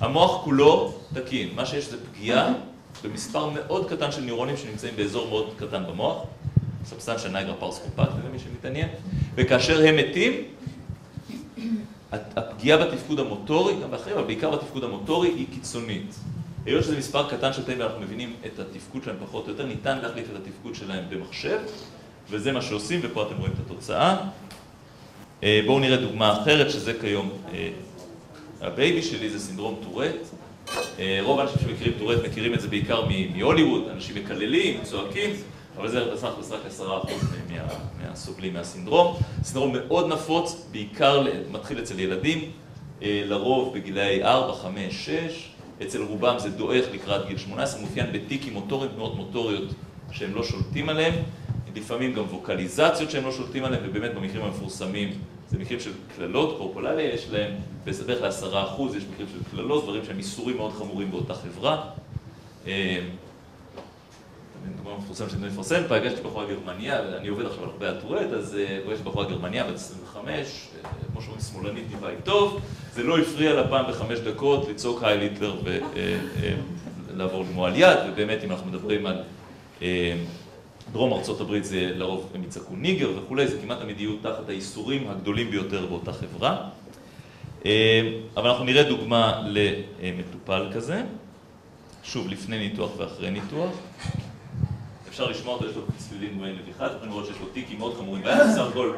המוח כולו תקין. מה שיש זה פגיעה במספר מאוד קטן של ניורונים שנמצאים באזור מאוד קטן במוח, סבסטן של נייגרה פרסקופט, למי שמתעניין, וכאשר הם מתים, הפגיעה בתפקוד המוטורי, גם באחרים, אבל בעיקר בתפקוד המוטורי, היא קיצונית. היות שזה מספר קטן של תאים ואנחנו מבינים את התפקוד שלהם פחות או יותר, ניתן להחליף את התפקוד שלהם במחשב, וזה מה שעושים, ופה אתם רואים את התוצאה. אה, בואו נראה דוגמה אחרת, שזה כיום אה, ה baby שלי, זה סינדרום טורט. אה, רוב האנשים שמכירים טורט מכירים את זה בעיקר מהוליווד, אנשים מקללים, צועקים, אבל זה בסך הכל רק עשרה אחוז מה, מהסובלים מהסינדרום. סינדרום מאוד נפוץ, בעיקר מתחיל אצל ילדים, לרוב בגילאי 4, 5, 6, אצל רובם זה דועך לקראת גיל 18, מופיין בטיקים מוטוריים, תנועות מוטוריות שהם לא שולטים עליהם, לפעמים גם ווקליזציות שהם לא שולטים עליהם, ובאמת במקרים המפורסמים זה מקרים של קללות, קורפולליה יש להם, בערך לעשרה אחוז יש מקרים של קללות, דברים שהם איסורים מאוד חמורים באותה חברה. דוגמה מפורסמת שאני מפרסם, פגשתי בחורה גרמניה, אני עובד עכשיו הרבה על טורט, אז פגשתי בחורה גרמניה בת 25, כמו שאומרים שמאלנית טבעי טוב, זה לא הפריע לה פעם בחמש דקות לצעוק היי ליטלר ולעבור למועל יד, ובאמת אם אנחנו מדברים על דרום ארצות הברית זה לרוב הם יצעקו ניגר וכולי, זה כמעט תמיד יהיו תחת האיסורים הגדולים ביותר באותה חברה. אה, אבל אנחנו נראה דוגמה למטופל כזה, שוב לפני ניתוח ואחרי ניתוח. אפשר לשמוע אותו, יש לו צלילים נביחה, אתם יכולים לראות שיש לו טיקים מאוד חמורים ביד, בסך הכל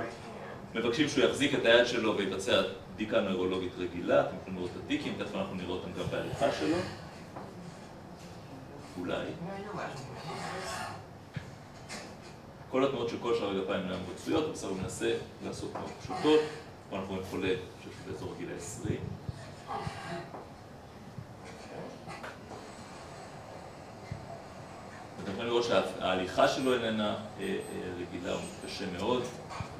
מבקשים שהוא יחזיק את היד שלו ויבצע בדיקה נוירולוגית רגילה, אתם יכולים לראות את הטיקים, תכף אנחנו נראה אותם גם בהליכה שלו. אולי. כל התנועות של כל שאר הגפיים אינן רצויות, בסדר הוא מנסה לעשות תנועות פשוטות, פה אנחנו רואים חולה שיש באזור הגיל ה-20. אתם יכולים לראות שההליכה שלו איננה אה, אה, רגילה, הוא מאוד.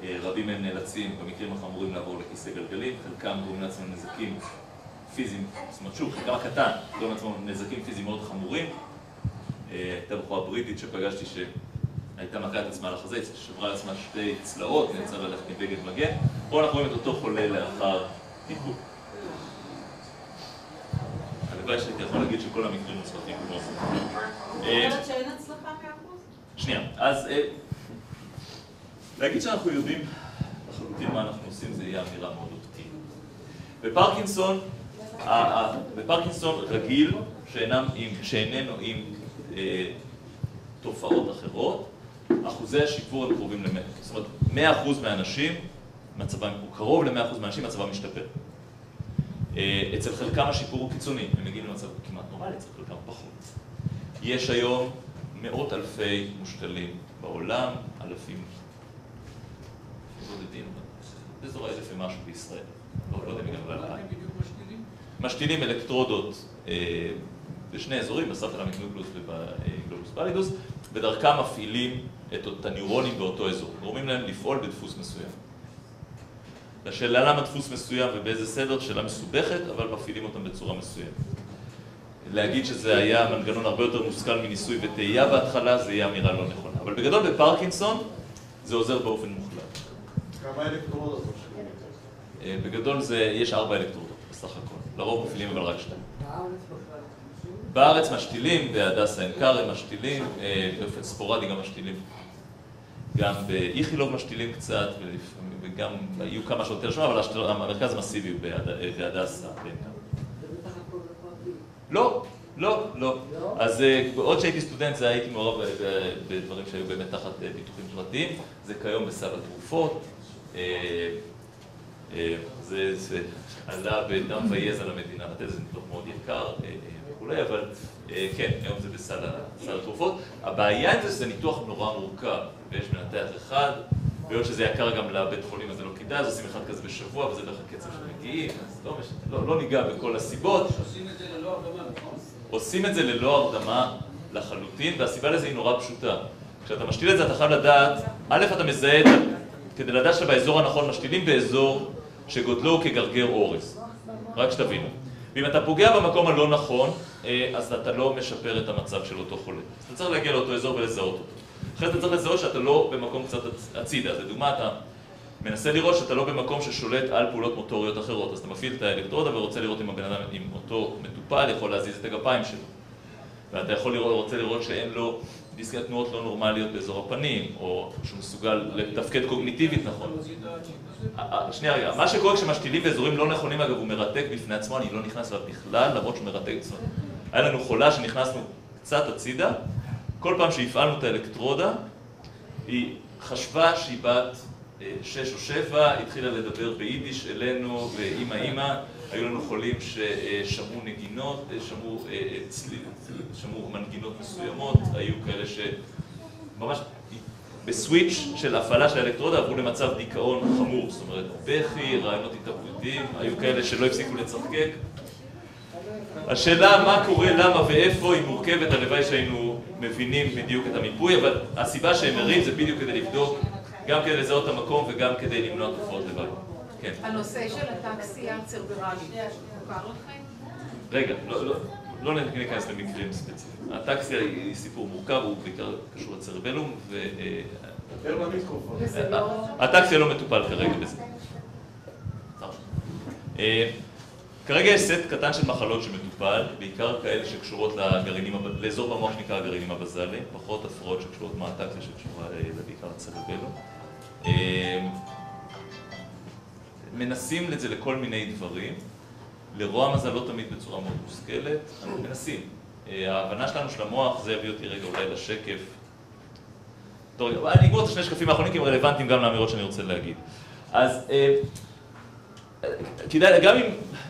אה, רבים מהם נאלצים במקרים החמורים לעבור לכיסא גלגלים, חלקם גורמים לעצמם נזקים פיזיים, זאת אומרת שוב, חלקם הקטן גורם לעצמם נזקים פיזיים מאוד חמורים. הייתה בחורה בריטית שפגשתי שהייתה מכה את עצמה על החזה, שברה לעצמה שתי צלעות, נאלצה ללכת עם בגד מגן. פה אנחנו רואים את אותו חולה לאחר טיפול. הלוואי שהייתי יכול להגיד שכל המקרים מוצלחים כמו זה. זאת אומרת שאין הצלחה מאה אחוז? שנייה, אז אה, להגיד שאנחנו יודעים לחלוטין מה אנחנו עושים זה יהיה אמירה מאוד אופטימית. בפרקינסון, בפרקינסון רגיל, שאינם שאיננו עם אה, תופעות אחרות, אחוזי השיפור הם קרובים ל-100, זאת אומרת 100% מהאנשים, מצבם, הוא קרוב ל-100% מהאנשים, מצבם משתפר. אה, אצל חלקם השיפור הוא קיצוני, הם מגיעים למצב כמעט נורמלי, אצל חלקם פחות. יש היום מאות אלפי מושתלים בעולם, אלפים בודדים, באזור האלף ומשהו בישראל. לא, לא יודע אם הגענו לאלפיים. משתילים אלקטרודות אה, בשני אזורים, בסרטלמיק נוקלוס ובגלובוס פלידוס, ודרכם מפעילים את הניורונים באותו אזור, גורמים להם לפעול בדפוס מסוים. לשאלה למה דפוס מסוים ובאיזה סדר, שאלה מסובכת, אבל מפעילים אותם בצורה מסוימת. להגיד שזה היה מנגנון הרבה יותר מושכל מניסוי וטעייה בהתחלה, זה יהיה אמירה לא נכונה. אבל בגדול בפרקינסון זה עוזר באופן מוחלט. כמה אלקטרודות? אה, בגדול זה, יש ארבע אלקטרודות בסך הכל. לרוב מפעילים אבל רק שתיים. בארץ משתילים, בהדסה עין כרם משתילים, אה, באופן ספורדי גם משתילים. גם באיכילוב משתילים קצת, וגם היו כמה שיותר שם, אבל המרכז המסיבי הוא אה, בהדסה עין כרם. לא, לא, לא. אז אה, עוד שהייתי סטודנט זה הייתי מעורב ב- בדברים שהיו באמת תחת אה, ביטוחים פרטיים, זה כיום בסל התרופות. אה, אה, זה, עלה בדם ויזע למדינה, לתת איזה ניתוח מאוד יקר אה, אה, וכולי, אבל אה, כן, היום זה בסל התרופות. הבעיה עם זה שזה ניתוח נורא מורכב, ויש מנתח אחד, והיות שזה יקר גם לבית חולים אז זה לא כדאי, אז עושים אחד כזה בשבוע, וזה דרך הקצב שמגיעים, אז לא, משנה, לא, לא ניגע בכל הסיבות. עושים את זה ללא הרדמה, נכון? עושים את זה ללא הרדמה לחלוטין, והסיבה לזה היא נורא פשוטה. כשאתה משתיל את זה אתה חייב לדעת, א', אתה מזהה את ה... כדי לדעת שאתה באזור הנכון, משתילים באזור שגודלו הוא כגרגר אורז. רק שתבינו. ואם אתה פוגע במקום הלא נכון, אה, אז אתה לא משפר את המצב של אותו חולה. אז אתה צריך להגיע לאותו אזור ולזהות אותו. אחרי זה אתה צריך לזהות שאתה לא במקום קצת הצ- הצידה. לדוגמה, אתה מנסה לראות שאתה לא במקום ששולט על פעולות מוטוריות אחרות. אז אתה מפעיל את האלקטרודה ורוצה לראות אם הבן אדם, אם אותו מטופל יכול להזיז את הגפיים שלו. ואתה יכול לראות, רוצה לראות שאין לו דיסקי תנועות לא נורמליות באזור הפנים, או שהוא מסוגל לתפקד קוגניטיבית נכון. ה- ה- שנייה רגע, מה שקורה כשמשתילים באזורים לא נכונים, אגב, הוא מרתק בפני עצמו, אני לא נכנס אליו בכלל, למרות שהוא מרתק זאת אומרת, היה לנו חולה שנכנסנו קצת הצידה, כל פעם שהפעלנו את האלקטרודה, היא חשבה שהיא בת אה, שש או שבע, התחילה לדבר ביידיש אלינו, ואימא אימא, היו לנו חולים ששמעו נגינות, שמעו אה, צליל, שמעו מנגינות מסוימות, היו כאלה שממש בסוויץ' של הפעלה של האלקטרודה עברו למצב דיכאון חמור, זאת אומרת בכי, רעיונות התאבדותיים, היו כאלה שלא הפסיקו לצחקק. השאלה מה קורה, למה ואיפה היא מורכבת, הלוואי שהיינו מבינים בדיוק את המיפוי, אבל הסיבה שהם ערים זה בדיוק כדי לבדוק, גם כדי לזהות את המקום וגם כדי למנוע תופעות לוואי. כן. הנושא של הטקסיה הצרברלית, מוכר לכם? רגע, לא, לא, לא ניכנס למקרים ספציפיים. הטקסיה היא סיפור מורכב, הוא בעיקר קשור לצרבלום, למיקרופון. וזה לא... והטקסיה לא מטופל כרגע בזה. אה, כרגע יש סט קטן של מחלות שמטופל, בעיקר כאלה שקשורות לגרעינים, לאזור במוח שנקרא הגרעינים הבזליים, פחות הפרעות שקשורות מהטקסיה שקשורה אה, בעיקר לצלבלו. אה, מנסים את זה לכל מיני דברים, לרוע מזל לא תמיד בצורה מאוד מושכלת, אנחנו מנסים. אה, ההבנה שלנו של המוח, זה יביא אותי רגע אולי לשקף. טוב, אני אגמור את השני שקפים האחרונים כי הם רלוונטיים גם לאמירות שאני רוצה להגיד. אז אה, כדאי, גם אם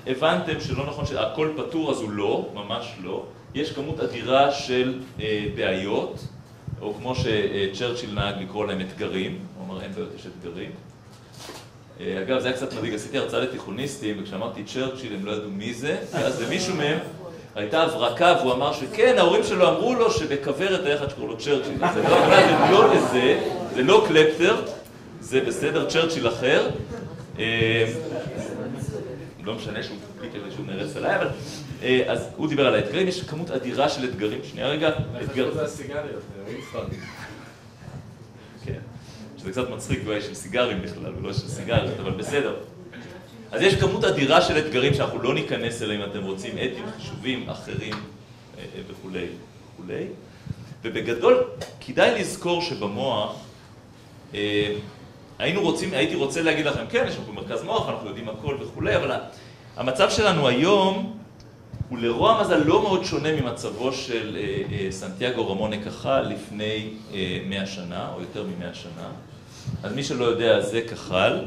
הבנתם שלא נכון שהכל פתור, אז הוא לא, ממש לא. יש כמות אדירה של אה, בעיות, או כמו שצ'רצ'יל נהג לקרוא להם אתגרים, אמר אין בעיות, יש אתגרים. אה, אגב, זה היה קצת מדאיג, עשיתי הרצאה לתיכוניסטים, וכשאמרתי צ'רצ'יל הם לא ידעו מי זה, ואז למישהו מהם הייתה הברקה, והוא אמר שכן, ההורים שלו אמרו לו שבכוורת היה אחד שקוראים לו צ'רצ'יל. זה לא, זה לא לזה, זה לא קלפטר, זה בסדר, צ'רצ'יל אחר. אה, לא משנה שהוא פיק איזשהו נרץ עליי, אבל... אה, אז הוא דיבר על האתגרים, יש כמות אדירה של אתגרים. שנייה רגע, אתגר... זה הסיגריות, ווינסטון. כן. שזה קצת מצחיק, אולי של סיגרים בכלל, ולא של סיגריות, אבל בסדר. אז יש כמות אדירה של אתגרים שאנחנו לא ניכנס אליהם, אם אתם רוצים, אתיים, חישובים, אחרים אה, אה, וכולי וכולי. ובגדול, כדאי לזכור שבמוח, אה, היינו רוצים, הייתי רוצה להגיד לכם, כן, יש לנו מרכז מוח, אנחנו יודעים הכל וכולי, אבל המצב שלנו היום הוא לרוע מזל לא מאוד שונה ממצבו של אה, אה, סנטיאגו רמונה קחל לפני אה, מאה שנה, או יותר ממאה שנה. אז מי שלא יודע, זה קחל.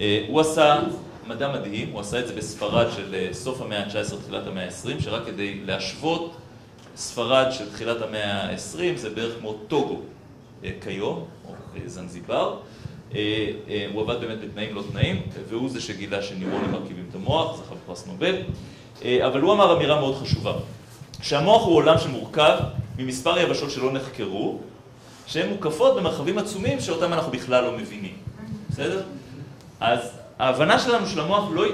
אה, הוא עשה מדע מדהים, הוא עשה את זה בספרד של אה, סוף המאה ה-19, תחילת המאה ה-20, שרק כדי להשוות, ספרד של תחילת המאה ה-20 זה בערך כמו טוגו אה, כיום, או זנזיבר. הוא עבד באמת בתנאים לא תנאים, והוא זה שגילה שניורונים מרכיבים את המוח, זכה בפרס נובל. אבל הוא אמר אמירה מאוד חשובה, שהמוח הוא עולם שמורכב ממספר יבשות שלא נחקרו, שהן מוקפות במרחבים עצומים שאותם אנחנו בכלל לא מבינים, בסדר? אז ההבנה שלנו של המוח לא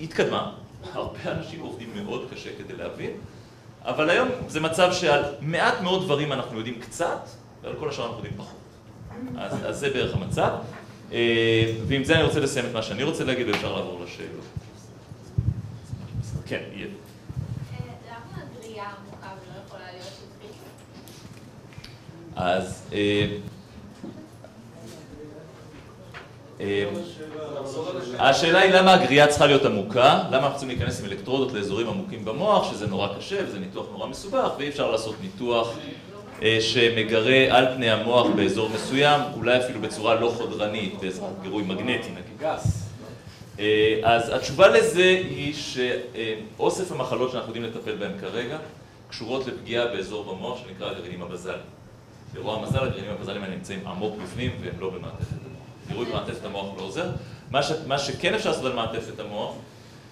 התקדמה, הרבה אנשים עובדים מאוד קשה כדי להבין, אבל היום זה מצב שעל מעט מאוד דברים אנחנו יודעים קצת, ועל כל השאר אנחנו יודעים פחות. אז, אז זה בערך המצב. אה, ועם זה אני רוצה לסיים את מה שאני רוצה להגיד, ואפשר לעבור לשאלות. כן, יהיה. למה הגריעה עמוקה ולא יכולה להיות שטחית? אז... אה, אה, השאלה היא למה הגריעה צריכה להיות עמוקה, למה אנחנו צריכים להיכנס עם אלקטרודות לאזורים עמוקים במוח, שזה נורא קשה וזה ניתוח נורא מסובך, ואי אפשר לעשות ניתוח אה, שמגרה על פני המוח באזור מסוים, אולי אפילו בצורה לא חודרנית, בעזרת גירוי מגנטי נגיד. גס. אז התשובה לזה היא שאוסף המחלות שאנחנו יודעים לטפל בהן כרגע קשורות לפגיעה באזור במוח שנקרא הגרעינים הבזליים. לרוע המזל, הגרעינים הבזליים האלה נמצאים עמוק בפנים והם לא במעטפת המוח. גירוי במעטפת המוח לא עוזר. מה, ש... מה שכן אפשר לעשות על מעטפת המוח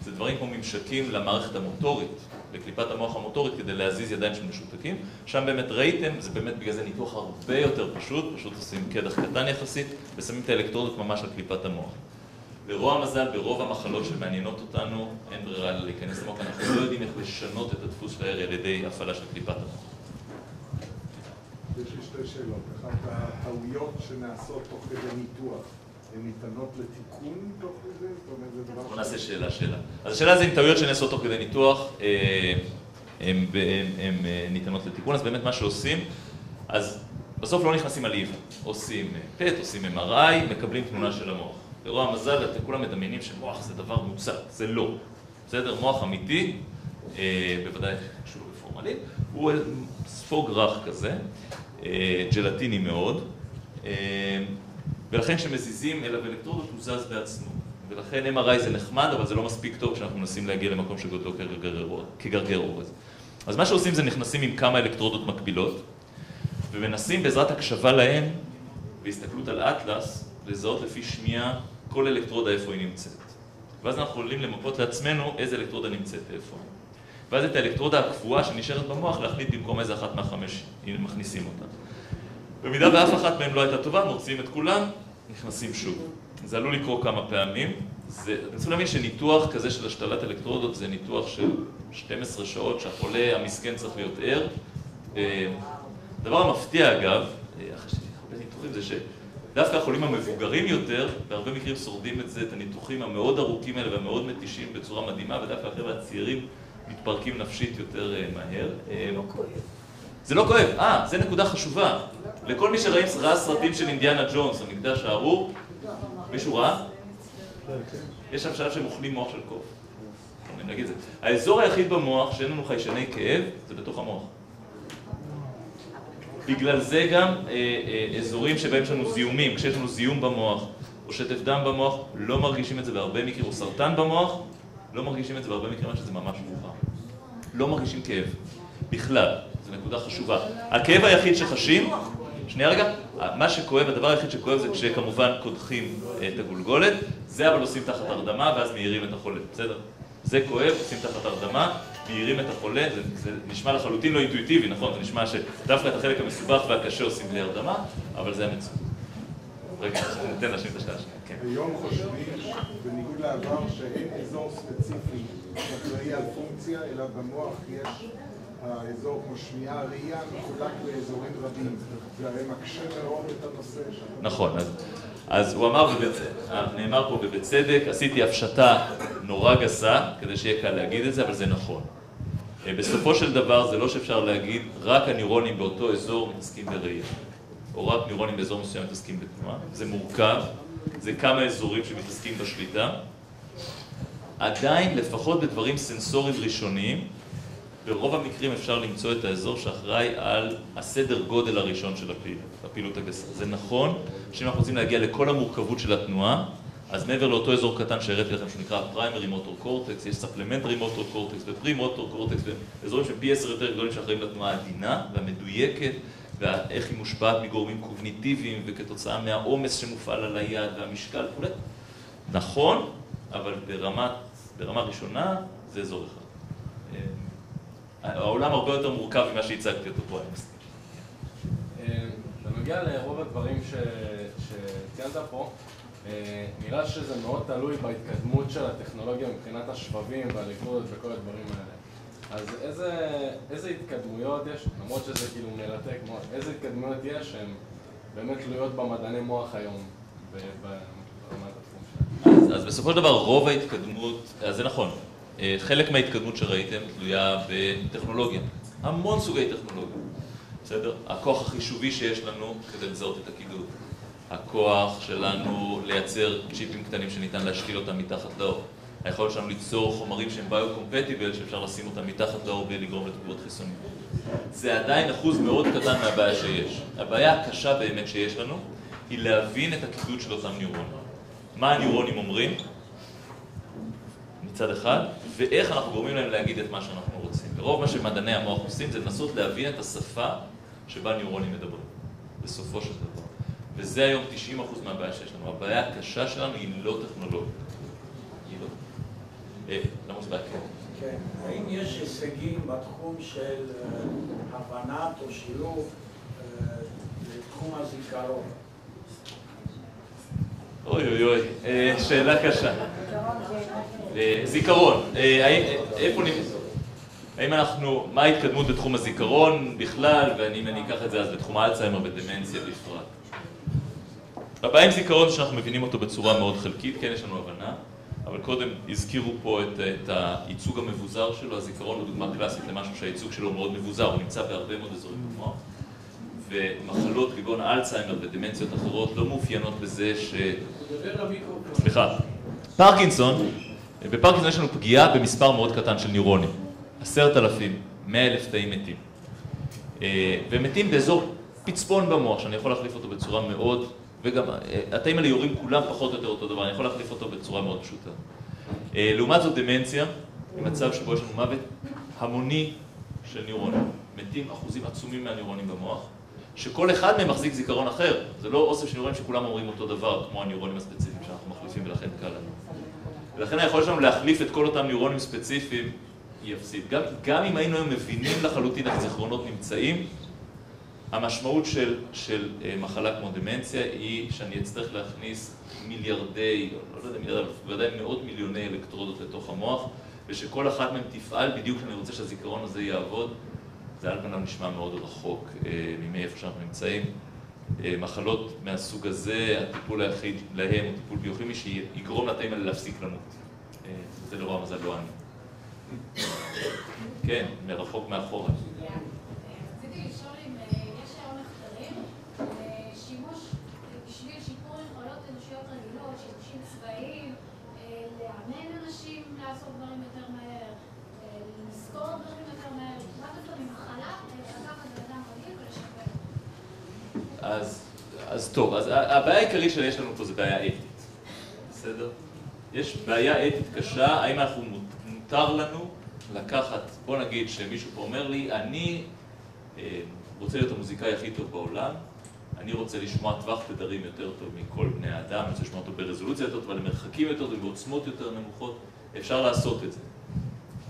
זה דברים כמו ממשקים למערכת המוטורית, לקליפת המוח המוטורית כדי להזיז ידיים של משותקים. שם באמת ראיתם, זה באמת בגלל זה ניתוח הרבה יותר פשוט, פשוט עושים קדח קטן יחסית ושמים את האלקטרודות ממש על קליפת המוח. לרוע המזל, ברוב המחלות שמעניינות אותנו, אין ברירה להיכנס למוח, אנחנו לא יודעים איך לשנות את הדפוס של הירי על ידי הפעלה של קליפת המוח. שתי שאלות. אחת, הטעויות שנעשות תוך כדי ניתוח, הן ניתנות לתיקון תוך כדי? זאת אומרת, זה דבר... בוא נעשה שאלה שאלה. אז השאלה זה אם טעויות שנעשות תוך כדי ניתוח אה, הן אה, ניתנות לתיקון, אז באמת מה שעושים, אז בסוף לא נכנסים על איבה, עושים פט, עושים MRI, מקבלים תמונה של המוח. לרוע המזל, אתם כולם מדמיינים שמוח זה דבר מוצק, זה לא. בסדר? מוח אמיתי, אה, בוודאי קשור בפורמלין, הוא ספוג רך כזה, אה, ג'לטיני מאוד, אה, ולכן כשמזיזים אליו אלקטרודות הוא זז בעצמו. ולכן MRI זה נחמד, אבל זה לא מספיק טוב כשאנחנו מנסים להגיע למקום שגודלו כגרגר אורז. אז מה שעושים זה נכנסים עם כמה אלקטרודות מקבילות, ומנסים בעזרת הקשבה להן והסתכלות על אטלס, לזהות לפי שמיעה כל אלקטרודה איפה היא נמצאת. ואז אנחנו יכולים למפות לעצמנו איזה אלקטרודה נמצאת איפה. ואז את האלקטרודה הקבועה שנשארת במוח להחליט במקום איזה אחת מהחמש מכניסים אותה. במידה ואף אחת מהן לא הייתה טובה, מוציאים את כולם, נכנסים שוב. זה עלול לקרות כמה פעמים. זה, אתם צריכים להבין שניתוח כזה של השתלת אלקטרודות זה ניתוח של 12 שעות שהחולה המסכן צריך להיות ער. הדבר המפתיע אגב, אחרי הרבה ניתוחים זה דווקא החולים המבוגרים יותר, בהרבה מקרים שורדים את זה, את הניתוחים המאוד ארוכים האלה והמאוד מתישים בצורה מדהימה, ודווקא החבר'ה הצעירים מתפרקים נפשית יותר אה, מהר. אה, זה לא כואב. אה, זו נקודה חשובה. לכל מי שראה סרטים של אינדיאנה ג'ונס, המקדש הארור, מישהו ראה? יש שם שלב שהם אוכלים מוח של קוף. את זה. האזור היחיד במוח שאין לנו חיישני כאב, זה בתוך המוח. בגלל זה גם אה, אה, אזורים שבהם יש לנו זיהומים, כשיש לנו זיהום במוח או שטף דם במוח, לא מרגישים את זה בהרבה מקרים, או סרטן במוח, לא מרגישים את זה בהרבה מקרים, שזה ממש מאוחר. לא מרגישים כאב, בכלל, זו נקודה חשובה. הכאב היחיד שחשים, שנייה רגע, מה שכואב, הדבר היחיד שכואב זה כשכמובן קודחים את הגולגולת, זה אבל עושים תחת הרדמה ואז מאירים את החולה, בסדר? זה כואב, עושים תחת הרדמה, מאירים את החולה, זה, זה נשמע לחלוטין לא אינטואיטיבי, נכון? זה נשמע שדווקא את החלק המסובך והקשה עושים בלי הרדמה, אבל זה המציאות. רגע, ניתן להשלים את השאלה כן. היום חושבים, בניגוד לעבר, שאין אזור ספציפי שאחראי על פונקציה, אלא במוח יש האזור כמו שמיעה, ראייה, מחולק לאזורים רבים. זה הרי מקשה מאוד את הנושא. נכון, אז, אז הוא אמר, ובצדק, נאמר פה ובצדק, עשיתי הפשטה נורא גסה, כדי שיהיה קל להגיד את זה, אבל זה נכון. אה, בסופו של דבר זה לא שאפשר להגיד רק הניורונים באותו אזור מתעסקים בראייה, או רק ניורונים באזור מסוים מתעסקים בתנועה, זה מורכב, זה כמה אזורים שמתעסקים בשליטה. עדיין, לפחות בדברים סנסוריים ראשוניים, ברוב המקרים אפשר למצוא את האזור שאחראי על הסדר גודל הראשון של הפעילות, הפעילות הגסה. זה נכון שאם אנחנו רוצים להגיע לכל המורכבות של התנועה, אז מעבר לאותו אזור קטן שהראיתי לכם שנקרא primary motor cortex, יש supplementary motor cortex ו premotor cortex ואזורים שהם פי עשר יותר גדולים שאחראים לתנועה העדינה והמדויקת ואיך היא מושפעת מגורמים קוגניטיביים וכתוצאה מהעומס שמופעל על היד והמשקל וכו'. נכון, אבל ברמת, ברמה ראשונה זה אזור אחד. העולם הרבה יותר מורכב ממה שהצגתי אותו פה, אני מסכים. בנוגע לרוב הדברים שציינת פה, אה, נראה שזה מאוד תלוי בהתקדמות של הטכנולוגיה מבחינת השבבים והליכוד וכל הדברים האלה. אז איזה, איזה התקדמויות יש, למרות שזה כאילו מרתק איזה התקדמויות יש שהן באמת תלויות במדעני מוח היום ברמת התחום שלהם? אז, אז בסופו של דבר רוב ההתקדמות, אז זה נכון, אה, חלק מההתקדמות שראיתם תלויה בטכנולוגיה, המון סוגי טכנולוגיה, בסדר? הכוח החישובי שיש לנו כדי לזהות את הקידוד, הכוח שלנו לייצר צ'יפים קטנים שניתן להשתיל אותם מתחת לאור, היכולת שלנו ליצור חומרים שהם ביו-קומפטיבל שאפשר לשים אותם מתחת לאור בלי לגרום לתגובות חיסוניות. זה עדיין אחוז מאוד קטן מהבעיה שיש. הבעיה הקשה באמת שיש לנו היא להבין את הקידוד של אותם ניורונים. מה הניורונים אומרים? מצד אחד, ואיך אנחנו גורמים להם להגיד את מה שאנחנו רוצים. ורוב מה שמדעני המוח עושים זה לנסות להבין את השפה שבה ניורונים מדברים, בסופו של דבר. וזה היום 90% מהבעיה שיש לנו. הבעיה הקשה שלנו היא לא טכנולוגית. לא. אה, זה בעיה כן? כן. האם יש הישגים בתחום של אה, הבנת או שילוב אה, בתחום הזיכרון? אוי אוי אוי, שאלה קשה. זיכרון, איפה נמצא? האם אנחנו, מה ההתקדמות בתחום הזיכרון בכלל, ואם אני אקח את זה אז בתחום האלצהיימר ודמנציה בפרט. הבעיה עם זיכרון שאנחנו מבינים אותו בצורה מאוד חלקית, כן יש לנו הבנה, אבל קודם הזכירו פה את, את הייצוג המבוזר שלו, הזיכרון הוא דוגמה קלאסית למשהו שהייצוג שלו מאוד מבוזר, הוא נמצא בהרבה מאוד אזורים במוח, ומחלות כגון האלצהיימר ודמנציות אחרות לא מאופיינות בזה ש... סליחה. פרקינסון, בפרקינסון יש לנו פגיעה במספר מאוד קטן של ניורונים, עשרת אלפים, מאה אלף תאים מתים. אה, והם מתים באזור פצפון במוח, שאני יכול להחליף אותו בצורה מאוד, וגם אה, התאים האלה יורים כולם פחות או יותר אותו דבר, אני יכול להחליף אותו בצורה מאוד פשוטה. אה, לעומת זאת דמנציה, במצב שבו יש לנו מוות המוני של ניורונים, מתים אחוזים עצומים מהניורונים במוח, שכל אחד מהם מחזיק זיכרון אחר, זה לא אוסף של ניורונים שכולם אומרים אותו דבר, כמו הניורונים הספציפיים שאנחנו מחליפים ולכן קל לנו. ולכן היכולת שלנו להחליף את כל אותם ניורונים ספציפיים היא אפסית. גם, גם אם היינו היום מבינים לחלוטין איך זיכרונות נמצאים, המשמעות של, של אה, מחלה כמו דמנציה היא שאני אצטרך להכניס מיליארדי, לא יודע מיליארדי, בוודאי מאות מיליוני אלקטרודות לתוך המוח, ושכל אחת מהן תפעל בדיוק כשאני רוצה שהזיכרון הזה יעבוד. זה על פניו נשמע מאוד רחוק אה, מאיפה שאנחנו נמצאים. אה, מחלות מהסוג הזה, הטיפול היחיד להם הוא טיפול ביוכימי שיגרום לתאים האלה להפסיק למות. זה לרוע המזל לא אני. כן, מרחוק מאחורה. רציתי לשאול אם אה, יש היום מחקרים אה, שימוש בשביל שיפור יכולות אנושיות רגילות, שימושים צבאיים, אה, לאמן אנשים לעשות דברים יותר מהר, אה, לזכור דברים יותר מהר, מה דווקא ממחלה, לקחת בן אדם רגיל ולשפר. אז, אז טוב, אז הבעיה העיקרית שיש לנו פה זה בעיה אתית, בסדר? יש בעיה אתית קשה, האם אנחנו מותר לנו לקחת, בוא נגיד שמישהו פה אומר לי, אני אה, רוצה להיות המוזיקאי הכי טוב בעולם, אני רוצה לשמוע טווח תדרים יותר טוב מכל בני האדם, אני רוצה לשמוע אותו ברזולוציה יותר טובה, למרחקים יותר טובים, בעוצמות יותר נמוכות, אפשר לעשות את זה.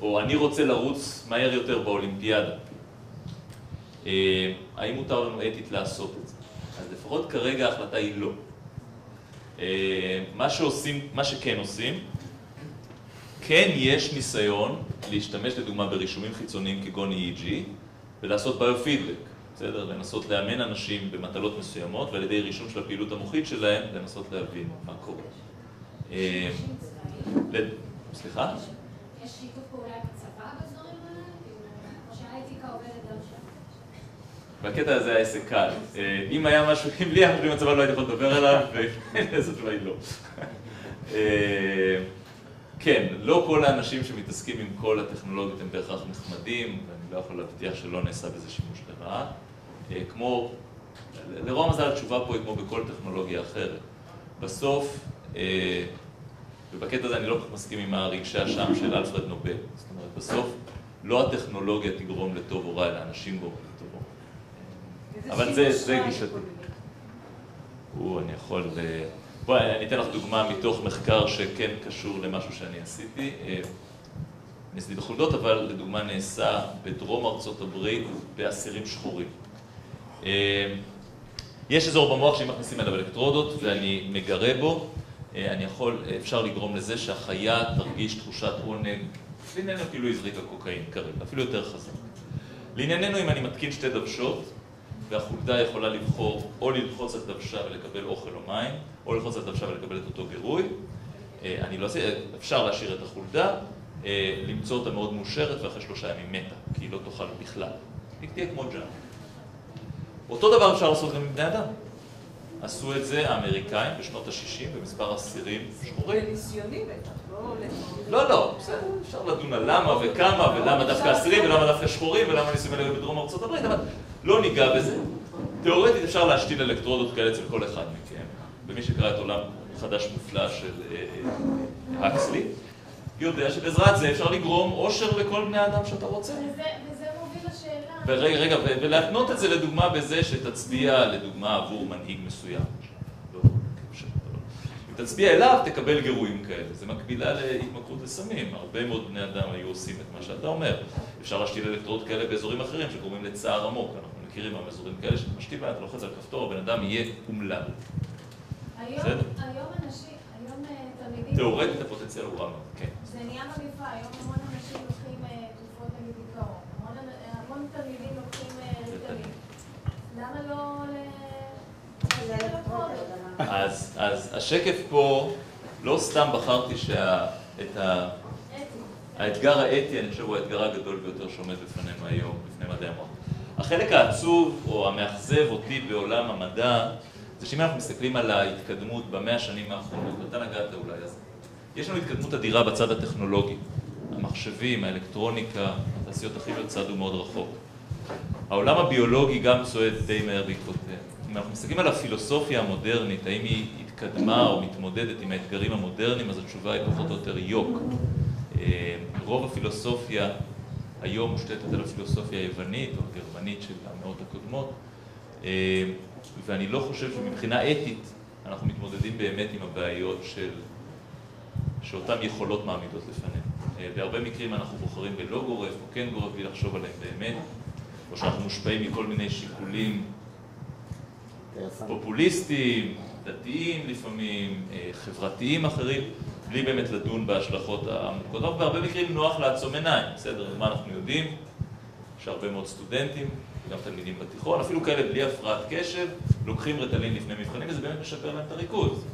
או אני רוצה לרוץ מהר יותר באולימפיאדה. אה, האם מותר לנו אתית לעשות את זה? אז לפחות כרגע ההחלטה היא לא. אה, מה שעושים, מה שכן עושים, כן יש ניסיון להשתמש לדוגמה ברישומים חיצוניים כגון EEG ולעשות ביופידבק, בסדר? לנסות לאמן אנשים במטלות מסוימות ועל ידי רישום של הפעילות המוחית שלהם לנסות להבין מה קורה. סליחה? יש שיתוף פעולה עם הצבא בדברים האלה? כאילו, או שהאתיקה עובדת גם שם? בקטע הזה העסק קל. אה, אם היה משהו, אם לי היה משהו עם הצבא לא הייתי יכול לדבר עליו, וזאת היא לא. אה, כן, לא כל האנשים שמתעסקים עם כל הטכנולוגיות הם בהכרח נחמדים, ואני לא יכול להבטיח שלא נעשה בזה שימוש לרעה. אה, כמו, לרוע המזל התשובה פה היא כמו בכל טכנולוגיה אחרת. בסוף, ובקטע הזה אני לא כל כך מסכים עם הרגשי אשם של אלפרד נובל. זאת אומרת, בסוף לא הטכנולוגיה תגרום לטוב או רע, אלא אנשים גורמים לטוב או רע. אבל זה, זה גישתי. או, אני יכול... אה, בואי, אני אתן לך דוגמה מתוך מחקר שכן קשור למשהו שאני עשיתי. אה, אני עשיתי בחולדות, אבל לדוגמה נעשה בדרום ארצות הברית באסירים שחורים. אה, יש אזור במוח שאם מכניסים אליו אלקטרודות ואני מגרה בו, אני יכול, אפשר לגרום לזה שהחיה תרגיש תחושת עונג, לענייננו כאילו הזריקה קוקאין כרגע, אפילו יותר חזק. לענייננו אם אני מתקין שתי דוושות, והחולדה יכולה לבחור או ללחוץ על דוושה ולקבל אוכל או מים, או ללחוץ על דוושה ולקבל את אותו גירוי. אה, אני לא אעשה, אפשר להשאיר את החולדה, אה, למצוא אותה מאוד מאושרת ואחרי שלושה ימים מתה, כי היא לא תאכל בכלל. היא תהיה כמו ג'אנק. אותו דבר אפשר לעשות גם עם בני אדם. עשו את זה האמריקאים בשנות ה-60 במספר אסירים שחורים. ניסיוני בטח, לא... לא, לא, בסדר, אפשר לדון על למה וכמה ולמה דווקא אסירים ולמה דווקא שחורים ולמה ניסויים האלה בדרום ארצות הברית, אבל לא ניגע בזה. תאורטית אפשר להשתיל אלקטרודות כאלה אצל כל אחד מכם, ומי שקרא את עולם חדש מופלא של אה, אה, הקסלי, יודע שבעזרת זה אפשר לגרום אושר לכל בני האדם שאתה רוצה. וזה וזה מוביל לשאלה. ורגע, רגע, ולהתנות את זה לדוגמה בזה שתצביע לדוגמה עבור מנהיג מסוים. לא, ש- לא. אם תצביע אליו, תקבל גירויים כאלה. זה מקבילה להתמכרות לסמים. הרבה מאוד בני אדם היו עושים את מה שאתה אומר. אפשר להשתיל אלקטרוד כאלה באזורים אחרים שגורמים לצער עמוק. אנחנו מכירים היום אזורים כאלה שאתה משתיל אתה לוחץ על כפתור, הבן אדם יהיה אומלל. היום אנשים, היום אה, תלמידים... תאורטית הפוטנציאל הוא רע מאוד, כן. זה נהיה מגפה, היום המון אנשים לוקחים אה, תרופות נגד דיכאון. המון אנ- המון תלמידים לוקחים אה, ריטלין. למה לא ל... אז, אז השקף פה, לא סתם בחרתי שה, את ה... האתגר האתי, אני חושב, הוא האתגר הגדול ביותר שעומד בפנינו היום, בפני מדעי המוח. החלק העצוב או המאכזב אותי בעולם המדע, זה שאם אנחנו מסתכלים על ההתקדמות במאה השנים האחרונות, ואתה נגעת אולי, אז יש לנו התקדמות אדירה בצד הטכנולוגי. המחשבים, האלקטרוניקה, התעשיות הכימיות צעדו מאוד רחוק. העולם הביולוגי גם צועד די מהר בעקבותיהם. אם אנחנו מסתכלים על הפילוסופיה המודרנית, האם היא התקדמה או מתמודדת עם האתגרים המודרניים, אז התשובה היא פחות או יותר יוק. אה, רוב הפילוסופיה היום מושתתת על הפילוסופיה היוונית או הגרמנית של המאות הקודמות, אה, ואני לא חושב שמבחינה אתית אנחנו מתמודדים באמת עם הבעיות של... שאותן יכולות מעמידות לפנינו. אה, בהרבה מקרים אנחנו בוחרים בלא גורף או כן גורף בלי לחשוב עליהם באמת, או שאנחנו מושפעים מכל מיני שיקולים פופוליסטיים, דתיים לפעמים, אה, חברתיים אחרים, בלי באמת לדון בהשלכות העמוקות. אבל בהרבה מקרים נוח לעצום עיניים, בסדר? מה אנחנו יודעים? יש הרבה מאוד סטודנטים גם תלמידים בתיכון, אפילו כאלה בלי הפרעת קשב, לוקחים רטלין לפני מבחנים וזה באמת משפר להם את הריכוז.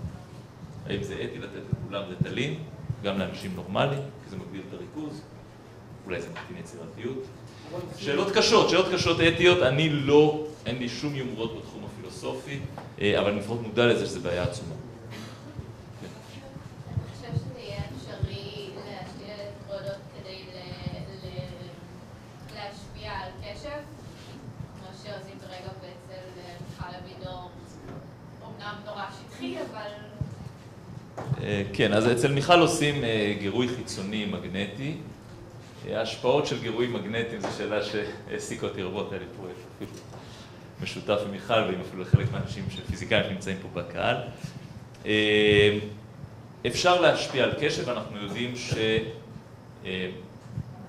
האם זה אתי לתת לכולם רטלין, גם לאנשים נורמליים, כי זה מגדיל את הריכוז, אולי זה מקטין יצירתיות. שאלות קשות, שאלות קשות אתיות, אני לא, אין לי שום יומרות בתחום הפילוסופי, אה, אבל אני לפחות מודע לזה שזו בעיה עצומה. כן, אז אצל מיכל עושים אה, גירוי חיצוני מגנטי. אה, ההשפעות של גירוי מגנטיים זו שאלה שהעסיקה אותי רבות, היה לי פה משותף עם מיכל ועם אפילו חלק מהאנשים של פיזיקאים שנמצאים פה בקהל. אה, אפשר להשפיע על קשב, אנחנו יודעים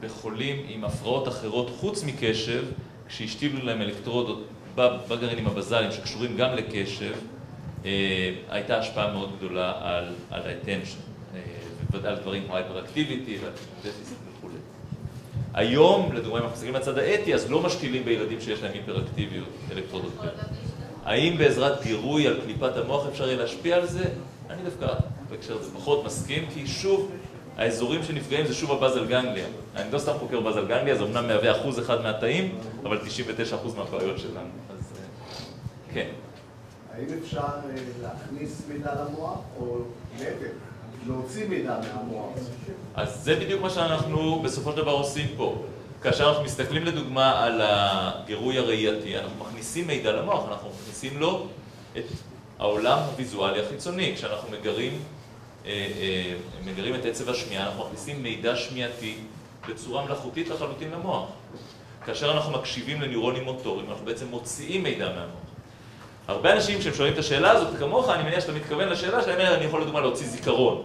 שבחולים עם הפרעות אחרות חוץ מקשב, כשהשתילו להם אלקטרודות בגרעינים הבזליים שקשורים גם לקשב, אה, הייתה השפעה מאוד גדולה על, על ה-attention, אה, ועל דברים כמו hyperactivity ועל. היום, לדוגמה, אם אנחנו מסתכלים מהצד האתי, אז לא משתילים בילדים שיש להם היפראקטיביות אלקטרודות. האם בעזרת גירוי על קליפת המוח אפשר יהיה להשפיע על זה? אני דווקא בהקשר הזה פחות מסכים, כי שוב, האזורים שנפגעים זה שוב הבאזל גנגליה. אני לא סתם חוקר באזל גנגליה, זה אמנם מהווה אחוז אחד מהתאים, אבל 99 אחוז מהבעיות שלנו. אז אה, כן. האם אפשר אה, להכניס מידע למוח, או להפך, להוציא מידע מהמוח? אז זה בדיוק מה שאנחנו בסופו של דבר עושים פה. כאשר אנחנו מסתכלים לדוגמה על הגירוי הראייתי, אנחנו מכניסים מידע למוח, אנחנו מכניסים לו את העולם הוויזואלי החיצוני. כשאנחנו מגרים, אה, אה, מגרים את עצב השמיעה, אנחנו מכניסים מידע שמיעתי בצורה מלאכותית לחלוטין למוח. כאשר אנחנו מקשיבים לניורונים מוטוריים, אנחנו בעצם מוציאים מידע מהמוח. הרבה אנשים כשהם שואלים את השאלה הזאת, כמוך, אני מניח שאתה מתכוון לשאלה שלהם, אני יכול לדוגמה להוציא זיכרון.